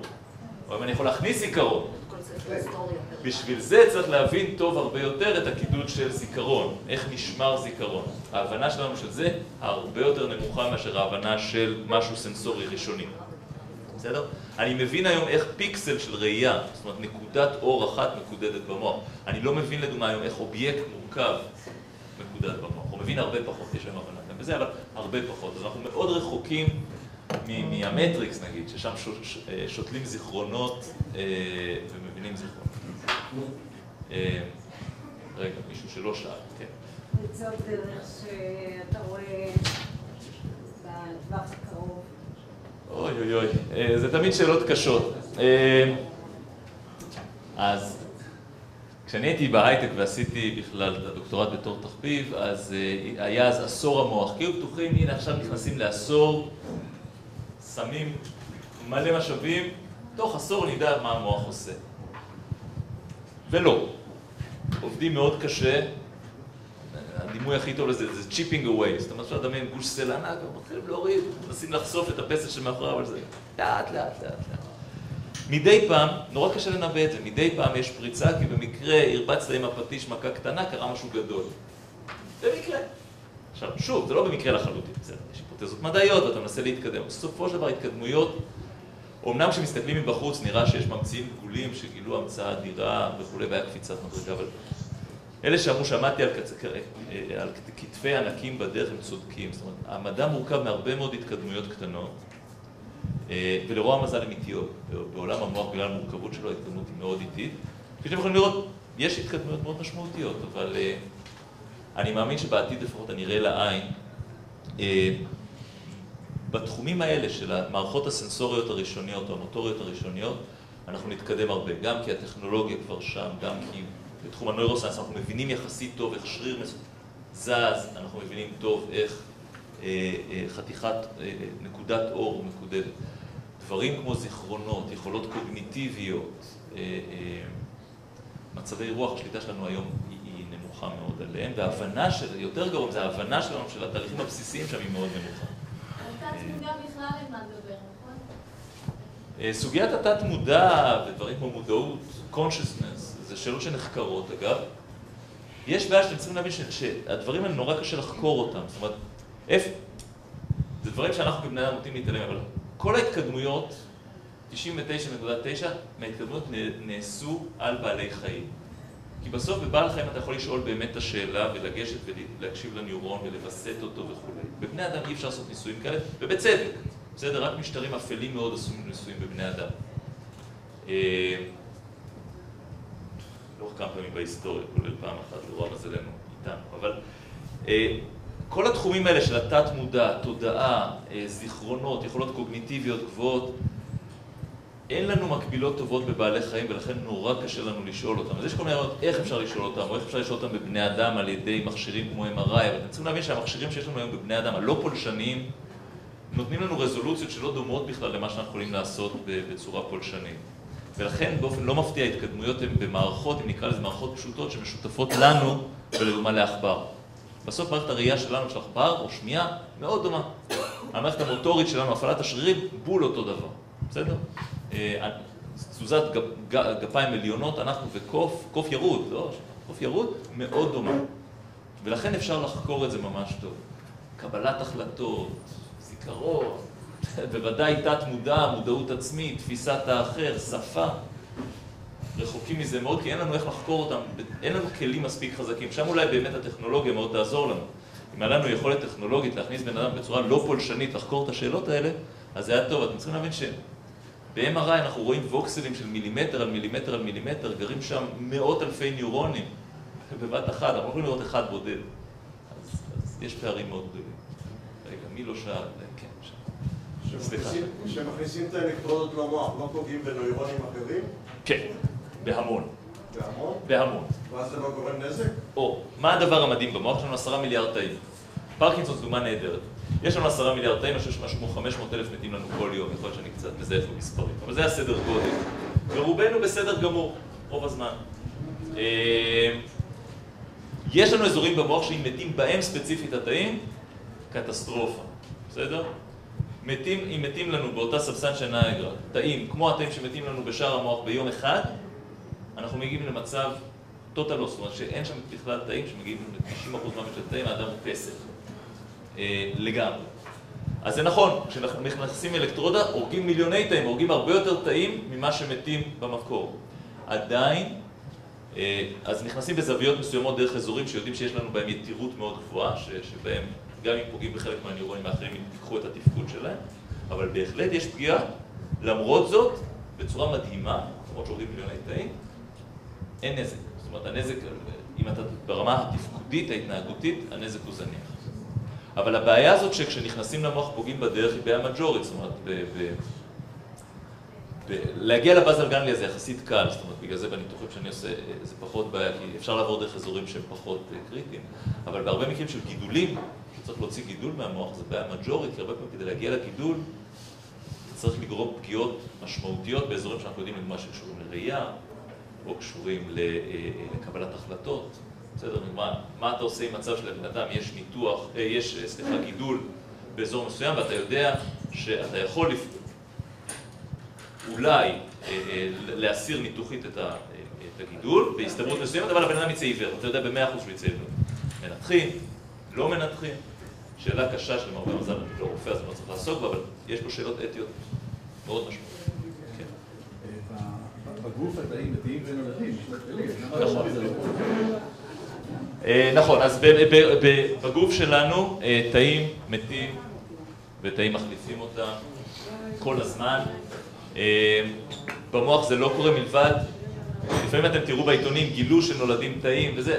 או אם אני יכול להכניס זיכרון. בשביל זה צריך להבין טוב הרבה יותר את הקידוד של זיכרון, איך נשמר זיכרון. ההבנה שלנו של זה הרבה יותר נמוכה מאשר ההבנה של משהו סנסורי ראשוני. בסדר? אני מבין היום איך פיקסל של ראייה, זאת אומרת נקודת אור אחת מקודדת במוח. אני לא מבין לדוגמה היום איך אובייקט מורכב מקודד במוח. הוא מבין הרבה פחות, יש היום הבנה בזה, אבל הרבה פחות. אז אנחנו מאוד רחוקים מהמטריקס נגיד, ששם אה, שותלים זיכרונות אה, ומבינים זיכרונות. אה, רגע, מישהו שלא שאל, כן. זאת דרך שאתה רואה בטווח הקרוב. אוי אוי אוי, זה תמיד שאלות קשות. אז כשאני הייתי בהייטק ועשיתי בכלל את הדוקטורט בתור תחביב, אז אה, היה אז עשור המוח. כי היו בטוחים, הנה עכשיו נכנסים לעשור, שמים מלא משאבים, תוך עשור נדע מה המוח עושה. ולא. עובדים מאוד קשה, הדימוי הכי טוב לזה זה chipping away, זאת אומרת, אפשר לדמיין גוש סלע ענק, מתחילים להוריד, מנסים לחשוף את הפסל שמאחוריו, אבל זה לאט לאט לאט לאט. מדי פעם, נורא קשה לנבא את זה, מדי פעם יש פריצה, כי במקרה הרבצת עם הפטיש מכה קטנה, קרה משהו גדול. במקרה. עכשיו, שוב, זה לא במקרה לחלוטין, בסדר, יש היפותזות מדעיות ואתה מנסה להתקדם. בסופו של דבר התקדמויות, אמנם כשמסתכלים מבחוץ נראה שיש ממציאים דגולים שגילו המצאה אדירה וכולי, והיה קפיצת מדרגה, אבל אלה שאמרו שעמדתי על, קצ... על כתפי ענקים בדרך הם צודקים. זאת אומרת, המדע מורכב מהרבה מאוד התקדמויות קטנות, אה, ולרוע המזל הם איטיות. בעולם המוח, בגלל המורכבות שלו, ההתקדמות היא מאוד איטית. כפי שאתם יכולים לראות, יש התקדמויות מאוד משמעותיות, אבל אה, אני מאמין שבעתיד לפחות הנראה לעין, אה, בתחומים האלה של המערכות הסנסוריות הראשוניות או המוטוריות הראשוניות, אנחנו נתקדם הרבה, גם כי הטכנולוגיה כבר שם, גם כי בתחום הנוירוסנס אנחנו מבינים יחסית טוב איך שריר זז, אנחנו מבינים טוב איך אה, אה, חתיכת אה, נקודת אור מקודדת. דברים כמו זיכרונות, יכולות קוגניטיביות, אה, אה, מצבי רוח, השליטה שלנו היום היא, נמוכה מאוד עליהם, וההבנה של, יותר גרוע, זה ההבנה שלנו של התהליכים הבסיסיים שם היא מאוד נמוכה. על תת מודע בכלל אין מה לדבר, נכון? אה, סוגיית התת מודע ודברים כמו מודעות, consciousness, זה שאלות שנחקרות אגב. יש בעיה שאתם צריכים להבין ש- שהדברים האלה נורא קשה לחקור אותם, זאת אומרת, איפה, זה דברים שאנחנו כבני אדם נוטים להתעלם, אבל כל ההתקדמויות, 99.9 מההתקדמויות נעשו על בעלי חיים. כי בסוף בבעל חיים אתה יכול לשאול באמת את השאלה ולגשת ולהקשיב לניורון ולווסת אותו וכולי. בבני אדם אי אפשר לעשות ניסויים כאלה, ובצדק. בסדר, רק משטרים אפלים מאוד עשו ניסויים בבני אדם. אה, לא כמה פעמים בהיסטוריה, כולל פעם אחת, לרוע מזלנו איתנו, אבל אה, כל התחומים האלה של התת-מודע, תודעה, אה, זיכרונות, יכולות קוגניטיביות גבוהות, אין לנו מקבילות טובות בבעלי חיים ולכן נורא קשה לנו לשאול אותם. אז יש כל מיני רעיונות איך אפשר לשאול אותם, או איך אפשר לשאול אותם בבני אדם על ידי מכשירים כמו MRI, אבל אתם צריכים להבין שהמכשירים שיש לנו היום בבני אדם, הלא פולשניים, נותנים לנו רזולוציות שלא דומות בכלל למה שאנחנו יכולים לעשות בצורה פולשנית. ולכן באופן לא מפתיע ההתקדמויות הן במערכות, אם נקרא לזה מערכות פשוטות, שמשותפות לנו ולדוגמה לעכבר. בסוף מערכת הראייה שלנו של עכבר או שמיעה מאוד דומה. המערכת המוטורית שלנו, הפעלת השרירים, בול אותו דבר, בסדר? אה, תזוזת גפיים עליונות, אנחנו וקוף, קוף ירוד, לא, קוף ירוד, מאוד דומה. ולכן אפשר לחקור את זה ממש טוב. קבלת החלטות, זיכרון, בוודאי תת מודע, מודעות עצמית, תפיסת האחר, שפה. רחוקים מזה מאוד, כי אין לנו איך לחקור אותם, אין לנו כלים מספיק חזקים. שם אולי באמת הטכנולוגיה מאוד תעזור לנו. אם היה לנו יכולת טכנולוגית להכניס בן אדם בצורה לא פולשנית לחקור את השאלות האלה, אז זה היה טוב. אתם צריכים להבין שב-MRI אנחנו רואים ווקסלים של מילימטר על מילימטר על מילימטר, גרים שם מאות אלפי ניורונים בבת אחת, אנחנו יכולים לראות אחד בודד. אז, אז יש פערים מאוד גדולים. רגע, מי לא שאל? כן, שאל. כשמכניסים את האלקטרודות למוח, לא פוגעים בנוירונים אחרים? כן, בהמון. בהמון? בהמון. ואז זה לא גורם נזק? או, מה הדבר המדהים במוח? יש לנו עשרה מיליארד תאים. פרקינסון זו דוגמה נהדרת. יש לנו עשרה מיליארד תאים, אני חושב שמשהו כמו 500 אלף מתים לנו כל יום, יכול להיות שאני קצת מזייף במספרים, אבל זה הסדר גודל. ורובנו בסדר גמור, רוב הזמן. אה, יש לנו אזורים במוח שאם מתים בהם ספציפית התאים, קטסטרופה, בסדר? מתים, אם מתים לנו באותה סבסן של נייגרה, תאים, כמו התאים שמתים לנו בשאר המוח ביום אחד, אנחנו מגיעים למצב טוטלוס, זאת אומרת שאין שם בכלל תאים שמגיעים ל-90% מהמות של תאים, האדם הוא פסל. אה, לגמרי. אז זה נכון, כשאנחנו נכנסים אלקטרודה, הורגים מיליוני תאים, הורגים הרבה יותר תאים ממה שמתים במקור. עדיין, אה, אז נכנסים בזוויות מסוימות דרך אזורים שיודעים שיש לנו בהם יתירות מאוד גבוהה, שבהם גם אם פוגעים בחלק מהניורונים האחרים, אם תיקחו את התפקוד שלהם, אבל בהחלט יש פגיעה, למרות זאת, בצורה מדהימה, למרות שהורגים מיליוני תאים, אין נזק. זאת אומרת, הנזק, אם אתה ברמה התפקודית, ההתנהגותית, הנזק הוא זניח. אבל הבעיה הזאת שכשנכנסים למוח פוגעים בדרך היא בעיה מג'ורית, זאת אומרת, ב- ב- ב- להגיע לבאזל גנגליה זה יחסית קל, זאת אומרת, בגלל זה בניתוחים שאני עושה זה פחות בעיה, כי אפשר לעבור דרך אזורים שהם פחות אה, קריטיים, אבל בהרבה מקרים של גידולים, שצריך להוציא גידול מהמוח, זה בעיה מג'ורית, כי הרבה פעמים כדי להגיע לגידול צריך לגרום פגיעות משמעותיות באזורים שאנחנו יודעים, לדוגמה, שקשורים לראייה, קשורים ל- אה, לקבלת החלטות. בסדר, נגמר. מה אתה עושה עם מצב שלבן אדם יש ניתוח, אה, יש, אה, סליחה, גידול באזור מסוים, ואתה יודע שאתה יכול לפ... אולי אה, אה, להסיר ניתוחית את, ה, אה, את הגידול בהסתברות מסוימת, אבל הבן אדם יצא עיוור, אתה יודע במאה אחוז שהוא יצא עיוור. מנתחים, לא מנתחים, שאלה קשה שלמרבה מזל, אני לא רופא אז אני לא צריך לעסוק בה, אבל יש פה שאלות אתיות מאוד משמעותיות. בגוף התאים מתים ונולדים, משתכלים. נכון. אז בגוף שלנו אה, תאים מתים ותאים מחליפים אותם כל הזמן. אה, במוח זה לא קורה מלבד, לפעמים אתם תראו בעיתונים גילו שנולדים תאים וזה,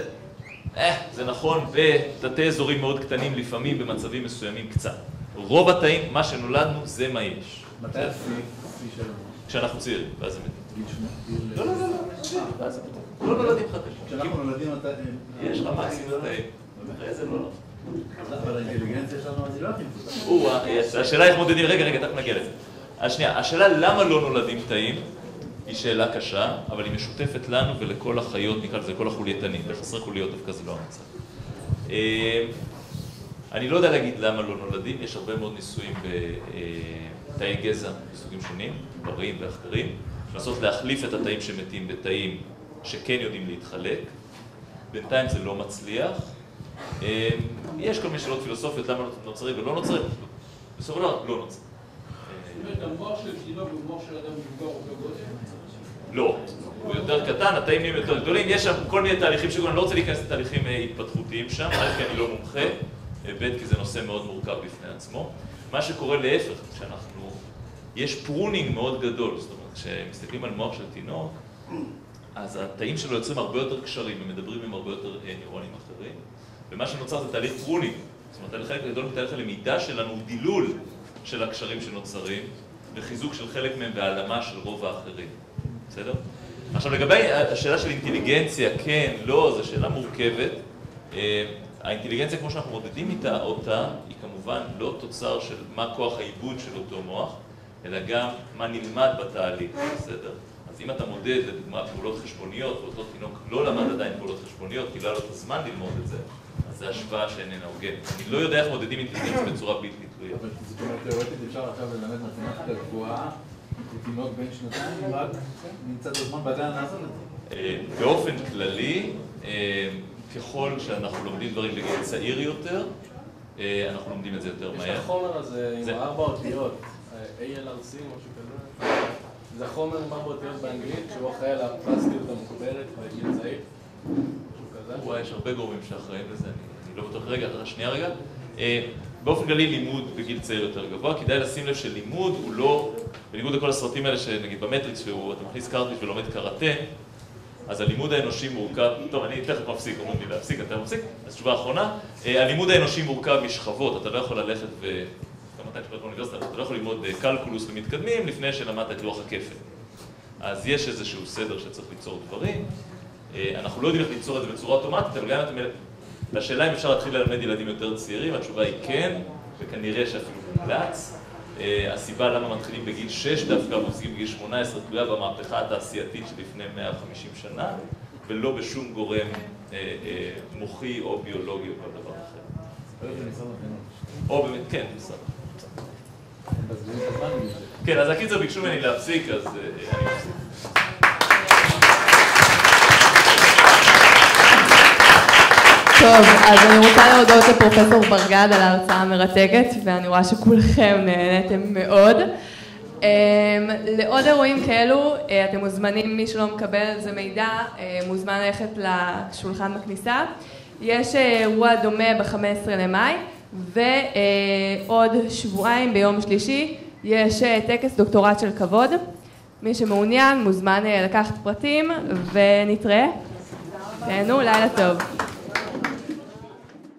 אה, זה נכון בתתי אזורים מאוד קטנים לפעמים במצבים מסוימים קצת. רוב התאים, מה שנולדנו זה מה יש. מתי השיא? כשאנחנו צעירים, ואז זה מתים. גיל שמונה? לא, לא, לא, לא, מתים. לא נולדים חדשים. כשאנחנו נולדים אתה... יש לך מקסימום תאים. אחרי זה לא. אבל האינטליגנציה שלנו אני לא הכי מפותחת. או, השאלה איך מודדים, רגע, רגע, תכף נגיע לזה. אז שנייה, השאלה למה לא נולדים תאים היא שאלה קשה, אבל היא משותפת לנו ולכל החיות, נקרא לזה, לכל החולייתנים. לחסרי חוליות דווקא זה לא המצב. אה, אני לא יודע להגיד למה לא נולדים, יש הרבה מאוד ניסויים בתאי גזע מסוגים שונים, בריים ואחרים, לנסות להחליף את התאים שמתים בתאים שכן יודעים להתחלק. בינתיים זה לא מצליח. אה, יש כל מיני שאלות פילוסופיות למה נוצרים ולא נוצרים, בסופו של דבר לא נוצרים. זאת אומרת, המוח של תינוק הוא מוח של אדם מבוגר אותו גודל? לא, הוא יותר קטן, התאים נהיים יותר גדולים, יש שם כל מיני תהליכים שגורמים, אני לא רוצה להיכנס לתהליכים אה, התפתחותיים שם, א' כי אני לא מומחה, אה, ב' כי זה נושא מאוד מורכב בפני עצמו. מה שקורה להפך, כשאנחנו, יש pruning מאוד גדול, זאת אומרת, כשמסתכלים על מוח של תינוק, אז התאים שלו יוצרים הרבה יותר קשרים, הם מדברים עם הרבה יותר אה, נוירונים אחרים, ומה שנוצר זה תהליך pruning, זאת אומרת, חלק גדול מתהליך הלמידה שלנו הוא דילול של הקשרים שנוצרים, וחיזוק של חלק מהם והעלמה של רוב האחרים, בסדר? עכשיו לגבי השאלה של אינטליגנציה, כן, לא, זו שאלה מורכבת. אה, האינטליגנציה כמו שאנחנו מודדים איתה, אותה, היא כמובן לא תוצר של מה כוח העיבוד של אותו מוח, אלא גם מה נלמד בתהליך, בסדר? אז אם אתה מודד לדוגמה פעולות חשבוניות, ואותו תינוק לא למד עדיין פעולות חשבוניות, כי לא היה לו את הזמן ללמוד את זה, אז זו השוואה שאיננה הוגנת. אני לא יודע איך מודדים אינטליגנציה בצורה בלתי תלויה. אבל זאת אומרת, תיאורטית אפשר עכשיו ללמד מתמטיקה גבוהה לתינוק בן שנתיים, רק נמצא את הזמן בגן לעשות את זה. אה, באופן כללי, אה, ככל שאנחנו לומדים דברים בגיל צעיר יותר, אה, אנחנו לומדים את זה יותר יש מהר. את החומר הזה עם זה- ארבע אותיות, ALRC, משהו כזה. זה חומר עם ארבע אותיות באנגלית, שהוא אחראי על הפלסטיות המוגברת בגיל צעיר. וואי, יש הרבה גורמים שאחראים לזה, אני, לא בטוח. רגע, שנייה רגע. אה, באופן כללי לימוד בגיל צעיר יותר גבוה, כדאי לשים לב שלימוד הוא לא, בניגוד לכל הסרטים האלה שנגיד במטריקס, שהוא, אתה מכניס קרטיש ולומד קראטה, אז הלימוד האנושי מורכב, טוב, אני תכף מפסיק, אומרים לי להפסיק, אתה מפסיק? אז תשובה אחרונה, אה, הלימוד האנושי מורכב משכבות, אתה לא יכול ללכת ו... אתה כשאתה באוניברסיטה, אתה לא יכול ללמוד אה, קלקולוס למתקדמים לפני שלמדת את לוח הכפל. אז יש איזשהו סדר שצריך ליצור דברים. אה, אנחנו לא יודעים איך ליצור את זה בצורה אוטומטית, אבל גם אם אתם... לשאלה אם אפשר להתחיל ללמד ילדים יותר צעירים, התשובה היא כן, וכנראה שאפילו מומלץ. אה, הסיבה למה מתחילים בגיל 6 דווקא ומפסיקים בגיל 18 תלויה במהפכה התעשייתית שלפני 150 שנה, ולא בשום גורם מוחי או ביולוגי או כל דבר אחר. או באמת, כן, בסדר. מבזבזים את הזמן עם זה. כן, אז הקיצר ביקשו ממני להפסיק, אז אה, אני מפסיק. טוב, אז אני רוצה להודות לפרופסור ברגד על ההרצאה המרתקת, ואני רואה שכולכם נהניתם מאוד. אמ, לעוד אירועים כאלו, אה, אתם מוזמנים, מי שלא מקבל על זה מידע, אה, מוזמן ללכת לשולחן בכניסה. יש אה, אירוע דומה ב-15 למאי, ועוד שבועיים ביום שלישי יש אה, טקס דוקטורט של כבוד. מי שמעוניין מוזמן אה, לקחת פרטים, ונתראה. תהנו, לילה טוב.